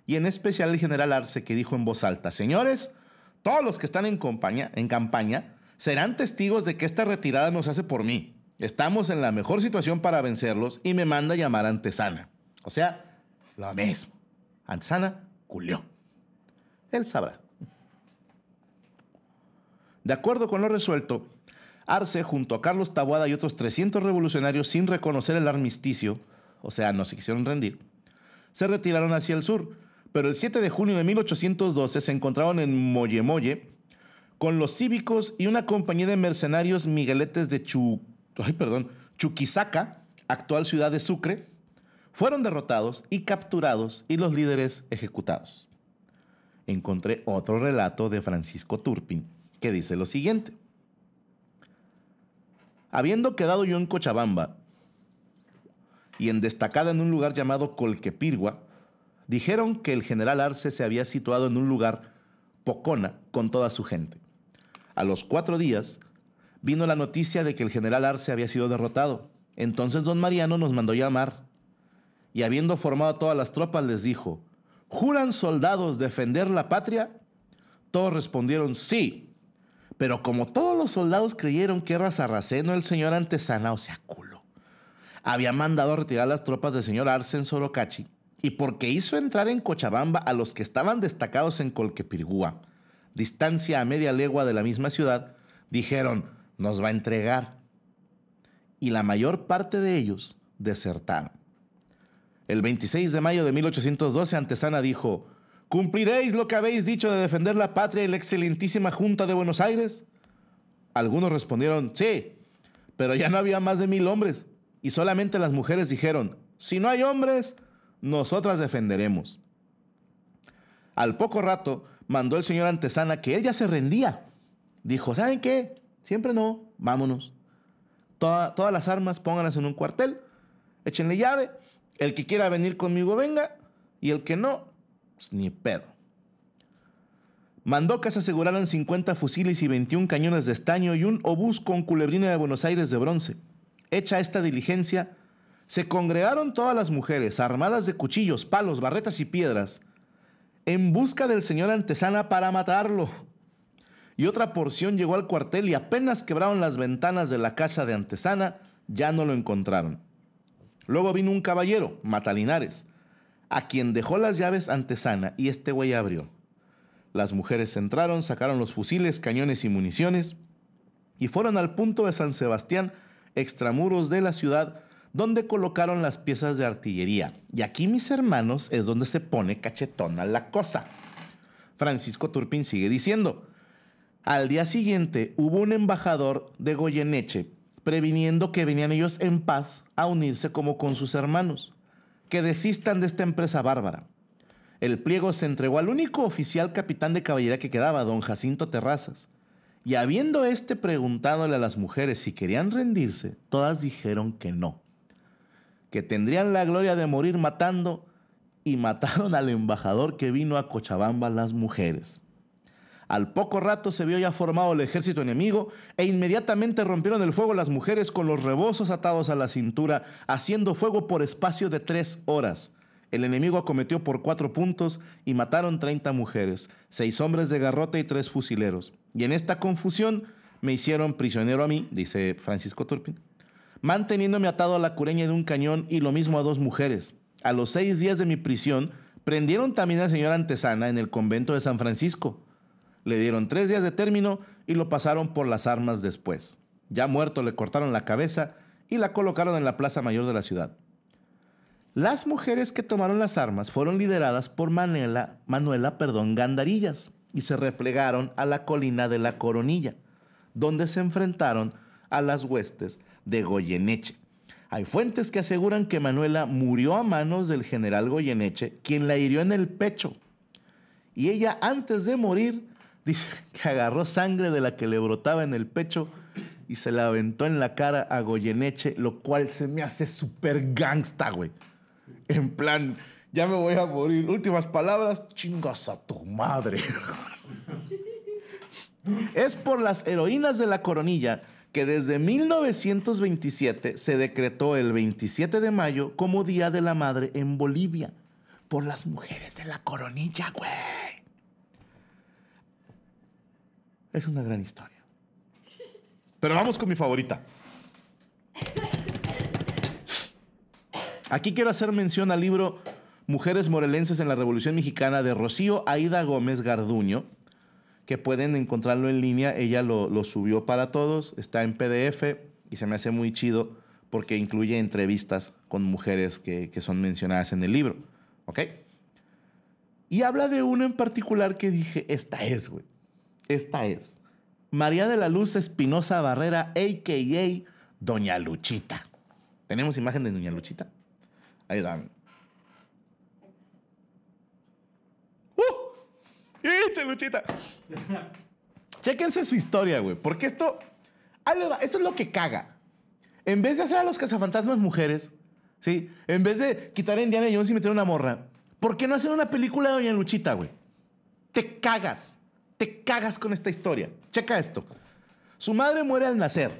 y en especial el general Arce que dijo en voz alta, señores, todos los que están en, compañía, en campaña serán testigos de que esta retirada nos hace por mí. Estamos en la mejor situación para vencerlos y me manda llamar a Antesana. O sea, lo mismo. Antesana culió. Él sabrá. De acuerdo con lo resuelto, Arce, junto a Carlos Taboada y otros 300 revolucionarios sin reconocer el armisticio, o sea, no se quisieron rendir, se retiraron hacia el sur, pero el 7 de junio de 1812 se encontraron en Moyemoye con los cívicos y una compañía de mercenarios migueletes de Chu, ay, perdón, Chuquisaca, actual ciudad de Sucre, fueron derrotados y capturados y los líderes ejecutados. Encontré otro relato de Francisco Turpin que dice lo siguiente. Habiendo quedado yo en Cochabamba y en destacada en un lugar llamado Colquepirgua, dijeron que el general Arce se había situado en un lugar Pocona con toda su gente. A los cuatro días vino la noticia de que el general Arce había sido derrotado. Entonces don Mariano nos mandó llamar y habiendo formado todas las tropas les dijo, ¿juran soldados defender la patria? Todos respondieron sí, pero como todos los soldados creyeron que era Sarraceno el señor Antesana, o sea, culo, había mandado retirar las tropas del señor Arce en Sorocachi, y porque hizo entrar en Cochabamba a los que estaban destacados en Colquepirgúa, distancia a media legua de la misma ciudad, dijeron, nos va a entregar. Y la mayor parte de ellos desertaron. El 26 de mayo de 1812, Antesana dijo, ¿cumpliréis lo que habéis dicho de defender la patria y la excelentísima Junta de Buenos Aires? Algunos respondieron, sí, pero ya no había más de mil hombres. Y solamente las mujeres dijeron, si no hay hombres, nosotras defenderemos. Al poco rato mandó el señor Antesana que él ya se rendía. Dijo, ¿saben qué? Siempre no, vámonos. Toda- todas las armas pónganlas en un cuartel, échenle llave, el que quiera venir conmigo venga, y el que no, pues, ni pedo. Mandó que se aseguraran 50 fusiles y 21 cañones de estaño y un obús con culebrina de Buenos Aires de bronce. Hecha esta diligencia, se congregaron todas las mujeres, armadas de cuchillos, palos, barretas y piedras, en busca del señor Antesana para matarlo. Y otra porción llegó al cuartel y apenas quebraron las ventanas de la casa de Antesana, ya no lo encontraron. Luego vino un caballero, Matalinares, a quien dejó las llaves Antesana y este güey abrió. Las mujeres entraron, sacaron los fusiles, cañones y municiones y fueron al punto de San Sebastián, extramuros de la ciudad, donde colocaron las piezas de artillería. Y aquí, mis hermanos, es donde se pone cachetona la cosa. Francisco Turpin sigue diciendo, al día siguiente hubo un embajador de Goyeneche previniendo que venían ellos en paz a unirse como con sus hermanos, que desistan de esta empresa bárbara. El pliego se entregó al único oficial capitán de caballería que quedaba, don Jacinto Terrazas. Y habiendo éste preguntándole a las mujeres si querían rendirse, todas dijeron que no, que tendrían la gloria de morir matando, y mataron al embajador que vino a Cochabamba las mujeres. Al poco rato se vio ya formado el ejército enemigo e inmediatamente rompieron el fuego las mujeres con los rebozos atados a la cintura, haciendo fuego por espacio de tres horas. El enemigo acometió por cuatro puntos y mataron 30 mujeres, seis hombres de garrote y tres fusileros. Y en esta confusión me hicieron prisionero a mí, dice Francisco Turpin, manteniéndome atado a la cureña de un cañón y lo mismo a dos mujeres. A los seis días de mi prisión, prendieron también al señor Antesana en el convento de San Francisco. Le dieron tres días de término y lo pasaron por las armas después. Ya muerto le cortaron la cabeza y la colocaron en la plaza mayor de la ciudad. Las mujeres que tomaron las armas fueron lideradas por Manuela, Manuela perdón, Gandarillas y se replegaron a la colina de la Coronilla, donde se enfrentaron a las huestes de Goyeneche. Hay fuentes que aseguran que Manuela murió a manos del general Goyeneche, quien la hirió en el pecho. Y ella, antes de morir, dice que agarró sangre de la que le brotaba en el pecho y se la aventó en la cara a Goyeneche, lo cual se me hace súper gangsta, güey. En plan, ya me voy a morir. Últimas palabras, chingas a tu madre. es por las heroínas de la coronilla que desde 1927 se decretó el 27 de mayo como Día de la Madre en Bolivia. Por las mujeres de la coronilla, güey. Es una gran historia. Pero vamos con mi favorita. Aquí quiero hacer mención al libro Mujeres Morelenses en la Revolución Mexicana de Rocío Aida Gómez Garduño, que pueden encontrarlo en línea. Ella lo, subió para todos, está en PDF y se me hace muy chido porque incluye entrevistas con mujeres que, que son mencionadas en el libro. ¿Ok? Y habla de una en particular que dije, esta es, güey. Esta es. María de la Luz Espinosa Barrera, a.k.a. Doña Luchita. ¿Tenemos imagen de Doña Luchita? Ayúdame. ¡Uh! ¡Eche, Luchita! Chéquense su historia, güey. Porque esto. Esto es lo que caga. En vez de hacer a los cazafantasmas mujeres, ¿sí? En vez de quitar a Indiana Jones y meter una morra, ¿por qué no hacer una película de Doña Luchita, güey? Te cagas. Te cagas con esta historia. Checa esto. Su madre muere al nacer.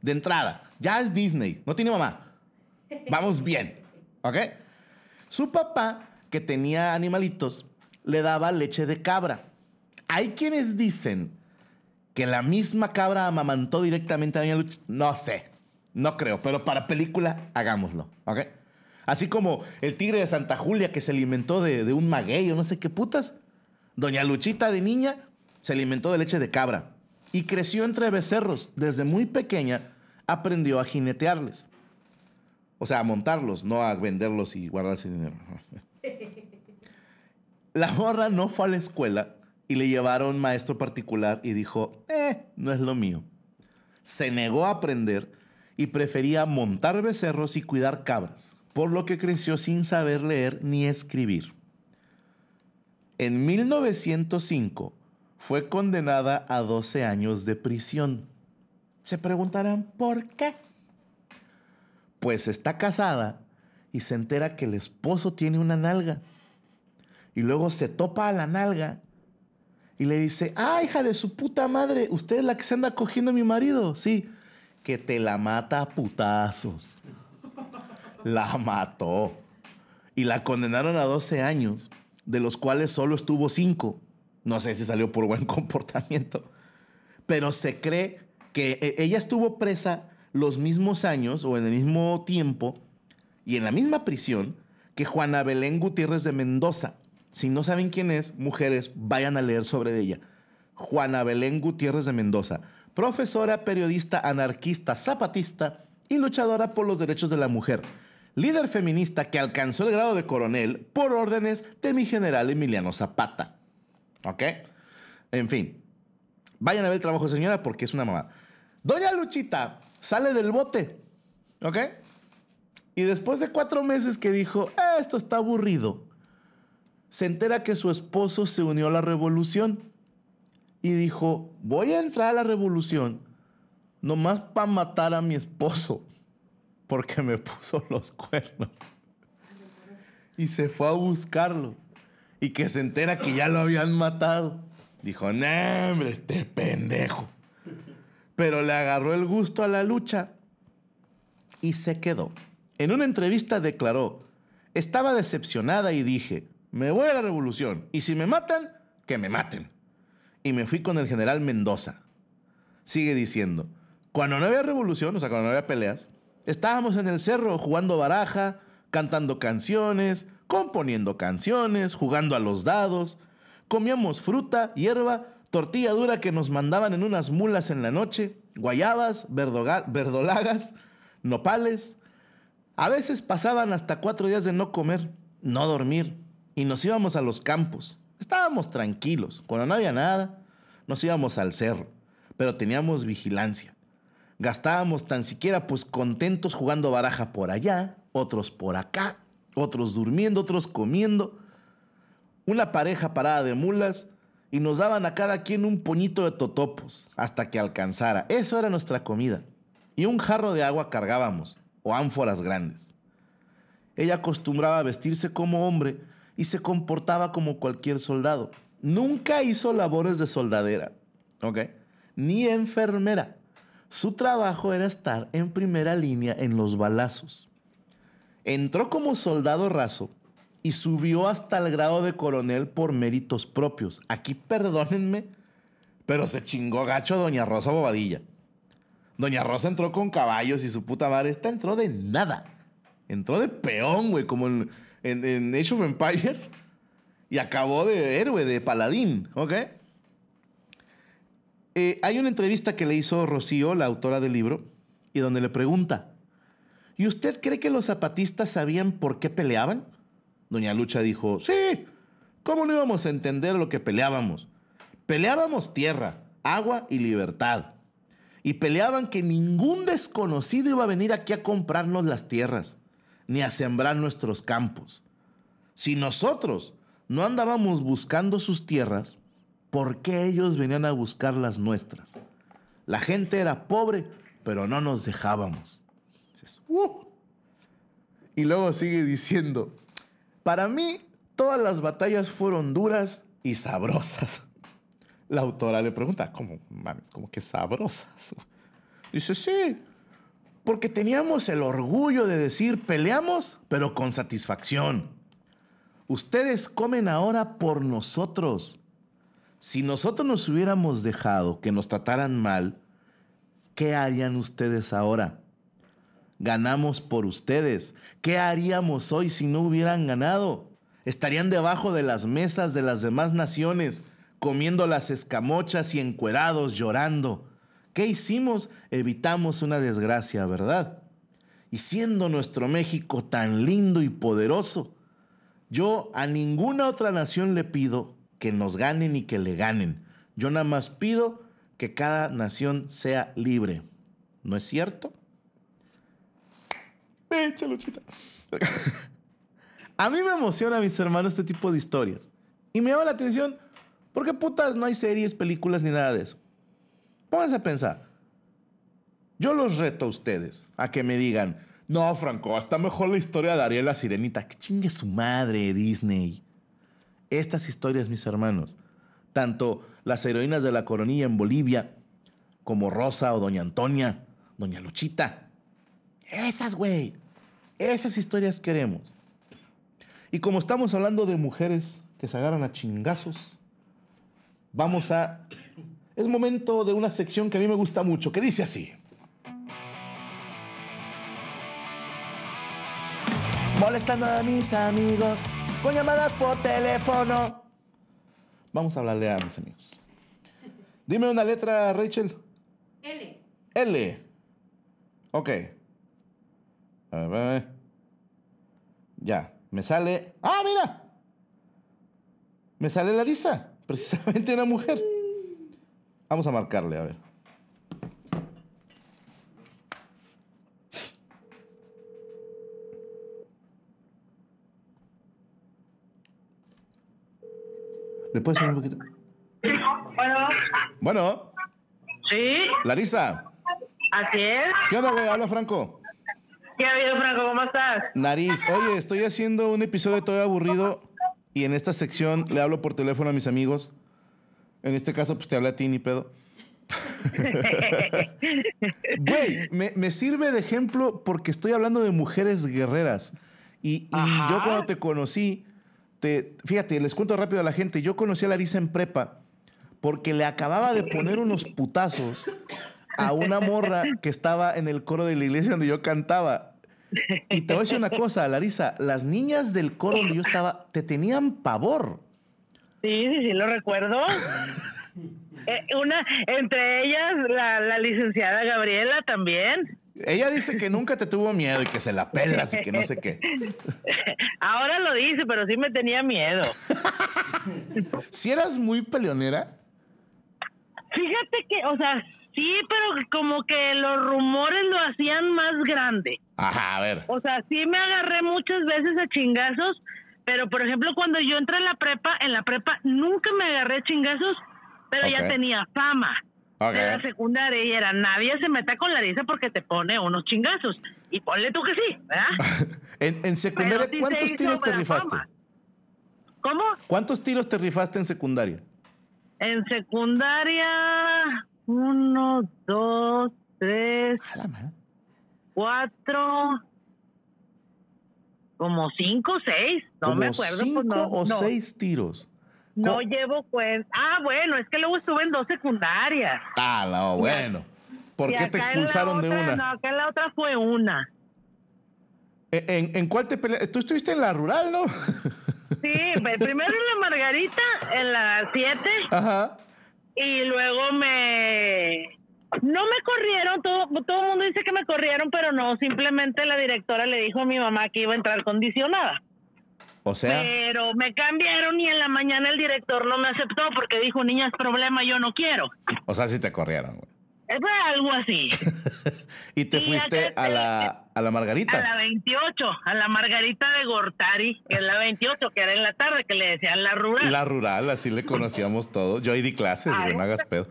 De entrada. Ya es Disney. No tiene mamá. Vamos bien. ¿Ok? Su papá, que tenía animalitos, le daba leche de cabra. Hay quienes dicen que la misma cabra amamantó directamente a Doña Luchita. No sé. No creo. Pero para película, hagámoslo. ¿Ok? Así como el tigre de Santa Julia que se alimentó de, de un maguey o no sé qué putas. Doña Luchita de niña se alimentó de leche de cabra y creció entre becerros. Desde muy pequeña aprendió a jinetearles. O sea, a montarlos, no a venderlos y guardarse dinero. La morra no fue a la escuela y le llevaron maestro particular y dijo, eh, no es lo mío. Se negó a aprender y prefería montar becerros y cuidar cabras, por lo que creció sin saber leer ni escribir. En 1905 fue condenada a 12 años de prisión. Se preguntarán, ¿por qué? Pues está casada y se entera que el esposo tiene una nalga. Y luego se topa a la nalga y le dice, ah, hija de su puta madre, usted es la que se anda cogiendo a mi marido. Sí, que te la mata a putazos. La mató. Y la condenaron a 12 años, de los cuales solo estuvo 5. No sé si salió por buen comportamiento. Pero se cree que e- ella estuvo presa los mismos años o en el mismo tiempo y en la misma prisión que Juana Belén Gutiérrez de Mendoza. Si no saben quién es, mujeres, vayan a leer sobre ella. Juana Belén Gutiérrez de Mendoza, profesora, periodista, anarquista, zapatista y luchadora por los derechos de la mujer. Líder feminista que alcanzó el grado de coronel por órdenes de mi general Emiliano Zapata. ¿Ok? En fin, vayan a ver el trabajo, señora, porque es una mamá. Doña Luchita sale del bote. ¿Ok? Y después de cuatro meses que dijo, "Ah, esto está aburrido, se entera que su esposo se unió a la revolución y dijo, voy a entrar a la revolución nomás para matar a mi esposo porque me puso los cuernos. Y se fue a buscarlo y que se entera que ya lo habían matado. Dijo, no, hombre, este pendejo. Pero le agarró el gusto a la lucha y se quedó. En una entrevista declaró, estaba decepcionada y dije, me voy a la revolución y si me matan, que me maten. Y me fui con el general Mendoza. Sigue diciendo, cuando no había revolución, o sea, cuando no había peleas, estábamos en el cerro jugando baraja, cantando canciones, componiendo canciones, jugando a los dados, comíamos fruta, hierba, tortilla dura que nos mandaban en unas mulas en la noche, guayabas, verdolagas, nopales, a veces pasaban hasta cuatro días de no comer, no dormir, y nos íbamos a los campos. Estábamos tranquilos. Cuando no había nada, nos íbamos al cerro, pero teníamos vigilancia. Gastábamos tan siquiera pues contentos jugando baraja por allá, otros por acá, otros durmiendo, otros comiendo. Una pareja parada de mulas y nos daban a cada quien un puñito de totopos hasta que alcanzara. Eso era nuestra comida. Y un jarro de agua cargábamos, o ánforas grandes. Ella acostumbraba a vestirse como hombre y se comportaba como cualquier soldado. Nunca hizo labores de soldadera. Ni enfermera. Su trabajo era estar en primera línea en los balazos. Entró como soldado raso y subió hasta el grado de coronel por méritos propios. Aquí perdónenme, pero se chingó gacho Doña Rosa Bobadilla. Doña Rosa entró con caballos y su puta madre. Esta entró de nada. Entró de peón, güey, como en, en, en Age of Empires. Y acabó de héroe, de paladín, ¿ok? Eh, hay una entrevista que le hizo Rocío, la autora del libro, y donde le pregunta, ¿y usted cree que los zapatistas sabían por qué peleaban? Doña Lucha dijo, sí, ¿cómo no íbamos a entender lo que peleábamos? Peleábamos tierra, agua y libertad. Y peleaban que ningún desconocido iba a venir aquí a comprarnos las tierras, ni a sembrar nuestros campos. Si nosotros no andábamos buscando sus tierras, ¿por qué ellos venían a buscar las nuestras? La gente era pobre, pero no nos dejábamos. "Uh". Y luego sigue diciendo, para mí todas las batallas fueron duras y sabrosas. La autora le pregunta, ¿cómo, mames, cómo que sabrosas? Dice, sí, porque teníamos el orgullo de decir, peleamos, pero con satisfacción. Ustedes comen ahora por nosotros. Si nosotros nos hubiéramos dejado que nos trataran mal, ¿qué harían ustedes ahora? Ganamos por ustedes. ¿Qué haríamos hoy si no hubieran ganado? Estarían debajo de las mesas de las demás naciones, comiendo las escamochas y encuerados llorando. ¿Qué hicimos? Evitamos una desgracia, ¿verdad? Y siendo nuestro México tan lindo y poderoso, yo a ninguna otra nación le pido que nos ganen y que le ganen. Yo nada más pido que cada nación sea libre. ¿No es cierto? A mí me emociona, mis hermanos, este tipo de historias. Y me llama la atención porque putas no hay series, películas ni nada de eso. Pónganse a pensar. Yo los reto a ustedes a que me digan, no, Franco, está mejor la historia de Ariel la Sirenita. Que chingue su madre, Disney. Estas historias, mis hermanos, tanto las heroínas de la coronilla en Bolivia, como Rosa o Doña Antonia, Doña Luchita. Esas, güey. Esas historias queremos. Y como estamos hablando de mujeres que se agarran a chingazos, vamos a... Es momento de una sección que a mí me gusta mucho, que dice así. Molestando a mis amigos con llamadas por teléfono. Vamos a hablarle a mis amigos. Dime una letra, Rachel. L. L. Ok. A ver, a ver. Ya. Me sale. ¡Ah, mira! Me sale Larisa. Precisamente una mujer. Vamos a marcarle, a ver. ¿Le puedes subir un poquito? Bueno, Bueno, sí, Larisa. así es. ¿Qué onda, güey? Habla Franco. ¿Qué ha habido, Franco? ¿Cómo estás? Nariz, oye, estoy haciendo un episodio todo aburrido y en esta sección le hablo por teléfono a mis amigos. En este caso, pues te hablé a ti, ni pedo. Güey, me, me sirve de ejemplo porque estoy hablando de mujeres guerreras. Y, yo cuando te conocí, te, fíjate, les cuento rápido a la gente, yo conocí a Larisa en prepa porque le acababa de poner unos putazos a una morra que estaba en el coro de la iglesia donde yo cantaba. Y te voy a decir una cosa, Larisa, las niñas del coro donde yo estaba te tenían pavor. Sí, sí, sí, lo recuerdo. Eh, una, entre ellas, la, la licenciada Gabriela también. Ella dice que nunca te tuvo miedo y que se la pelas y que no sé qué. Ahora lo dice, pero sí me tenía miedo. Si eras muy peleonera, Fíjate que, o sea, sí, pero como que los rumores lo hacían más grande. ajá, a ver. O sea, sí me agarré muchas veces a chingazos, pero por ejemplo, cuando yo entré en la prepa, en la prepa nunca me agarré a chingazos, pero ya tenía fama. Ok. De la secundaria y era nadie se meta con Larisa porque te pone unos chingazos. Y ponle tú que sí, ¿verdad? En, en secundaria, se ¿cuántos tiros te rifaste? fama. ¿Cómo? ¿Cuántos tiros te rifaste en secundaria? En secundaria, uno, dos, tres, cuatro, como cinco, seis. No Como me acuerdo. cinco pues no, o no. seis tiros. No llevo cuenta. Ah, bueno, es que luego estuve en dos secundarias. Ah, no, bueno. ¿Por Y qué te expulsaron de una? No, acá en la otra fue una. ¿En, en- en cuál te peleaste? Tú estuviste en la rural, ¿no? Sí, primero en la Margarita, en la 7, Ajá. Y luego me... No me corrieron, todo, todo el mundo dice que me corrieron, pero no, simplemente la directora le dijo a mi mamá que iba a entrar condicionada. O sea, Pero me cambiaron y en la mañana el director no me aceptó porque dijo, niña, es problema, yo no quiero. o sea, sí te corrieron, güey. Fue algo así. Y te fuiste a la, a la A la Margarita. 28, a la Margarita de Gortari, que es la 28, que era en la tarde, que le decían la rural. La rural, así le conocíamos todos. Yo ahí di clases, güey, no hagas pedo.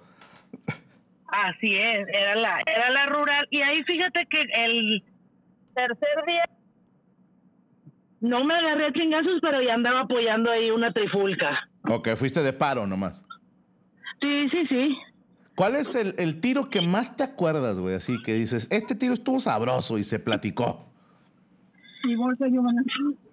Así es, era la, era la rural. Y ahí fíjate que el tercer día no me agarré a chingazos, pero ya andaba apoyando ahí una trifulca. Ok, fuiste de paro nomás. Sí, sí, sí. ¿Cuál es el, el tiro que más te acuerdas, güey? Así que dices, este tiro estuvo sabroso y se platicó.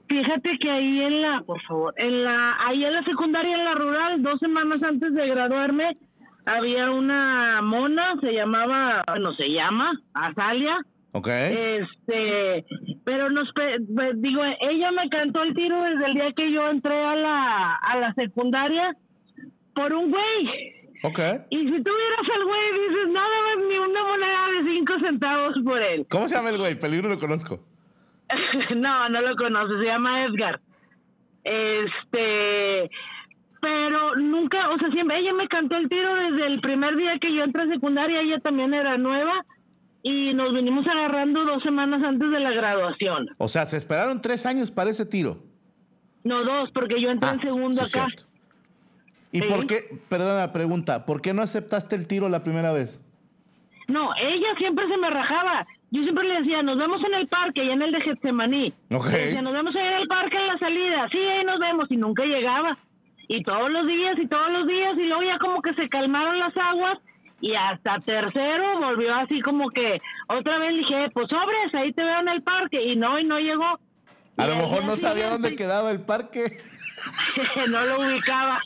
Fíjate que ahí en la, por favor, en la, ahí en la secundaria, en la rural, dos semanas antes de graduarme, había una mona, se llamaba, bueno, se llama Azalia, Ok. Este, pero nos, digo, ella me cantó el tiro desde el día que yo entré a la, a la secundaria por un güey. Ok. Y si tú vieras al güey, dices, no debes ni una moneda de cinco centavos por él. ¿Cómo se llama el güey? Peligro lo conozco. no, no lo conoce, se llama Edgar. Este, pero nunca, o sea, siempre ella me cantó el tiro desde el primer día que yo entré a secundaria, ella también era nueva y nos vinimos agarrando dos semanas antes de la graduación. O sea, se esperaron tres años para ese tiro. No, dos, porque yo entré Ah, en segundo sí, acá. cierto. ¿Y Sí. por qué, perdona, pregunta, ¿por qué no aceptaste el tiro la primera vez? No, ella siempre se me rajaba. Yo siempre le decía, nos vemos en el parque, allá en el de Getsemaní. Ok. Le decía, nos vemos en el parque en la salida. Sí, ahí nos vemos. Y nunca llegaba. Y todos los días, y todos los días. Y luego ya como que se calmaron las aguas. Y hasta tercero volvió así como que otra vez dije, pues sobres, ahí te veo en el parque. Y no, y no llegó. A Y lo mejor no sabía dónde quedaba el parque. no lo ubicaba.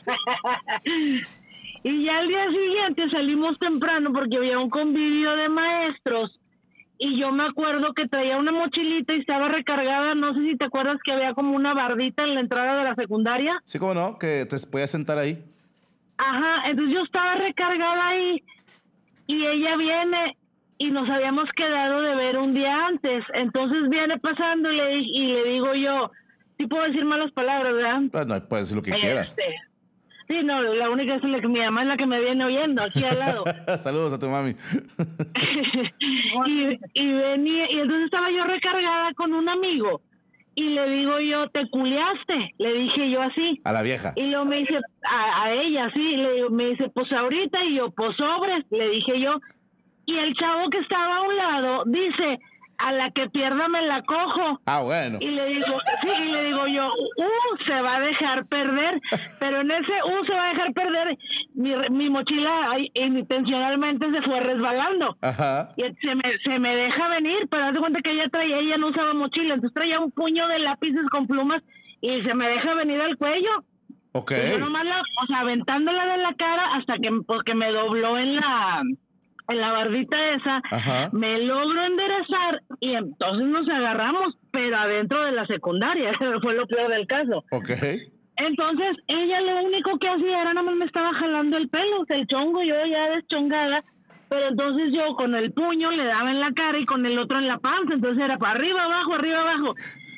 y ya al día siguiente salimos temprano porque había un convivio de maestros y yo me acuerdo que traía una mochilita y estaba recargada, no sé si te acuerdas que había como una bardita en la entrada de la secundaria. Sí, cómo no, que te podías sentar ahí. Ajá, entonces yo estaba recargada ahí y ella viene y nos habíamos quedado de ver un día antes. Entonces viene pasando y le, di- y le digo yo, sí puedo decir malas palabras, ¿verdad? Pues no, puedes decir lo que quieras. Este, Sí, no, la única es la que mi mamá es la que me viene oyendo aquí al lado. Saludos a tu mami. y, y venía, y entonces estaba yo recargada con un amigo. Y le digo yo, te culiaste, le dije yo así. A la vieja. Y luego me dice, a, a ella, sí, le digo, me dice, pues ahorita, y yo, pues sobres, le dije yo. Y el chavo que estaba a un lado dice, a la que pierda me la cojo. Ah, bueno. Y le digo, sí, y le digo yo, uh, se va a dejar perder, pero en ese uh, se va a dejar perder, mi, mi mochila ay, intencionalmente se fue resbalando. Ajá. Y se me, se me deja venir, pero haz de cuenta que ella traía, ella no usaba mochila, entonces traía un puño de lápices con plumas y se me deja venir al cuello. Ok. Y yo nomás la, o sea, aventándola de la cara hasta que, porque me dobló en la, en la bardita esa, Ajá. me logro enderezar y entonces nos agarramos, pero adentro de la secundaria, fue lo peor del caso. Ok. Entonces, ella lo único que hacía era nada más me estaba jalando el pelo, el chongo, yo ya deschongada, pero entonces yo con el puño le daba en la cara y con el otro en la panza, entonces era para arriba, abajo, arriba, abajo.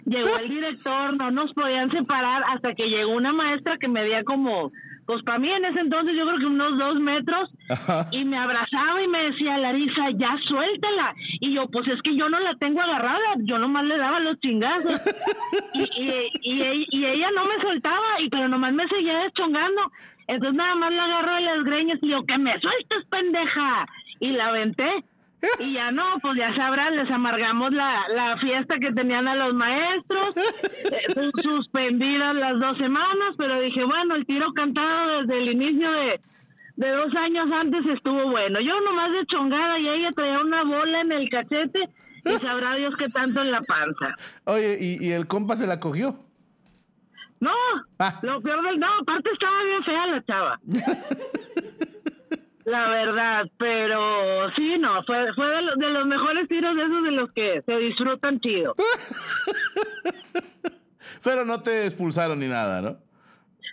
Llegó el director, no nos podían separar hasta que llegó una maestra que medía como, pues para mí en ese entonces yo creo que unos dos metros, Ajá. y me abrazaba y me decía, Larisa, ya suéltala. Y yo, pues es que yo no la tengo agarrada, yo nomás le daba los chingazos. y, y, y, y ella no me soltaba, y pero nomás me seguía deschongando. Entonces nada más la agarro de las greñas y yo, que me sueltes, pendeja. Y la aventé. Y ya no, pues ya sabrás, les amargamos la, la fiesta que tenían a los maestros, eh, sus- suspendidas las dos semanas, pero dije, bueno, el tiro cantado desde el inicio de, de dos años antes estuvo bueno. Yo nomás de chongada y ella traía una bola en el cachete y sabrá Dios qué tanto en la panza. Oye, ¿y, y el compa se la cogió? No, Ah. lo peor del... No, aparte estaba bien fea la chava. La verdad, pero sí, no, fue, fue de, los- de los mejores tiros de esos de los que se disfrutan chido. Pero no te expulsaron ni nada, ¿no?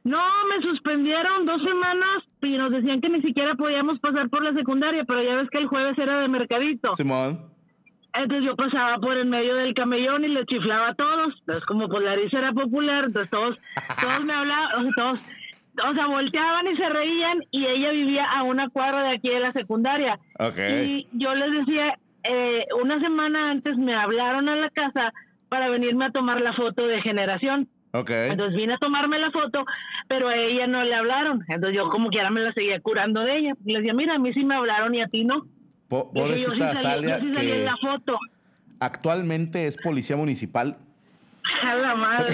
No, me suspendieron dos semanas y nos decían que ni siquiera podíamos pasar por la secundaria, pero ya ves que el jueves era de mercadito. Simón. Entonces yo pasaba por en medio del camellón y le chiflaba a todos. Entonces como Polariza era popular, entonces todos, todos me hablaban, todos, o sea, volteaban y se reían y ella vivía a una cuadra de aquí de la secundaria. Ok. Y yo les decía, eh, una semana antes me hablaron a la casa para venirme a tomar la foto de generación. Ok. Entonces vine a tomarme la foto, pero a ella no le hablaron. Entonces yo como quiera me la seguía curando de ella. Le decía, mira, a mí sí me hablaron y a ti no. Po- Dije, yo sí Pobrecita salí, Salia, yo sí salí en que la foto. actualmente es policía municipal. A la madre.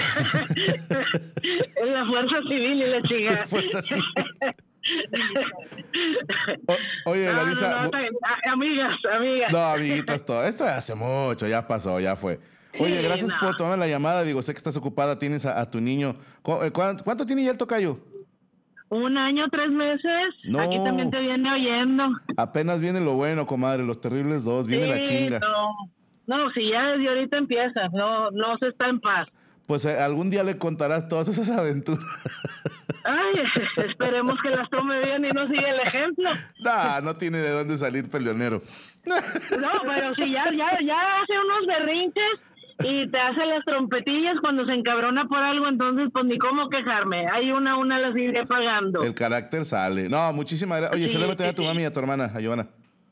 en la fuerza civil y la chica. Así. O- oye, No, Larisa. no. A- amigas, amigas. No, amiguitas, todo. Esto hace mucho, ya pasó, ya fue. Oye, Sí, gracias por tomar la llamada. Digo, sé que estás ocupada, tienes a, a tu niño. ¿Cu- eh, cuán- ¿Cuánto tiene ya el tocayo? Un año, tres meses. No. Aquí también te viene oyendo. Apenas viene lo bueno, comadre, los terribles dos, viene la chinga. no. No, si ya desde ahorita empieza, no, no se está en paz. Pues eh, algún día le contarás todas esas aventuras. Ay, esperemos que las tome bien y no siga el ejemplo. nah, no tiene de dónde salir peleonero. No, pero si ya, ya, ya hace unos berrinches y te hace las trompetillas cuando se encabrona por algo, entonces pues ni cómo quejarme. Hay una, una la seguiré pagando. El carácter sale. No, muchísimas gracias. Oye, Sí. se le a tu mami y a tu hermana, a Giovanna.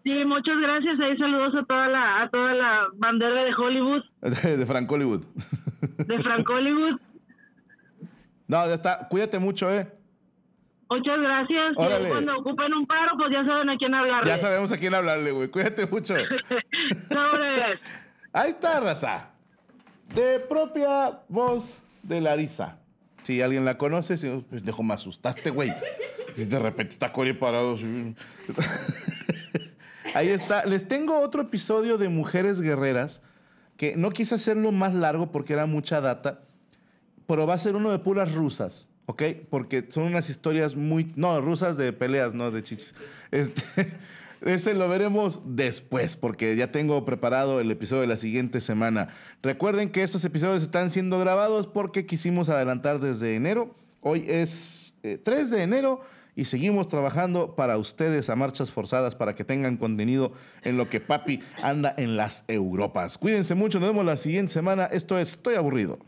Sí, muchas gracias. Ahí saludos a toda la, a toda la bandera de Hollywood, De Frank Hollywood. de Frank Hollywood. No, ya está. Cuídate mucho, ¿eh? Muchas gracias. Órale. cuando ocupen un paro, pues ya saben a quién hablarle. Ya sabemos a quién hablarle, güey. Cuídate mucho. Ahí está, raza. De propia voz de Larisa. Si alguien la conoce, si pues dejo, me asustaste, güey. Si de repente está Cory parado. así. Ahí está. Les tengo otro episodio de Mujeres Guerreras que no quise hacerlo más largo porque era mucha data, pero va a ser uno de puras rusas, ¿ok? Porque son unas historias muy... No, rusas de peleas, no de chichis. Este, ese lo veremos después porque ya tengo preparado el episodio de la siguiente semana. Recuerden que estos episodios están siendo grabados porque quisimos adelantar desde enero. Hoy es eh, 3 de enero y seguimos trabajando para ustedes a marchas forzadas para que tengan contenido en lo que papi anda en las Europas. Cuídense mucho, nos vemos la siguiente semana. Esto es Estoy aburrido.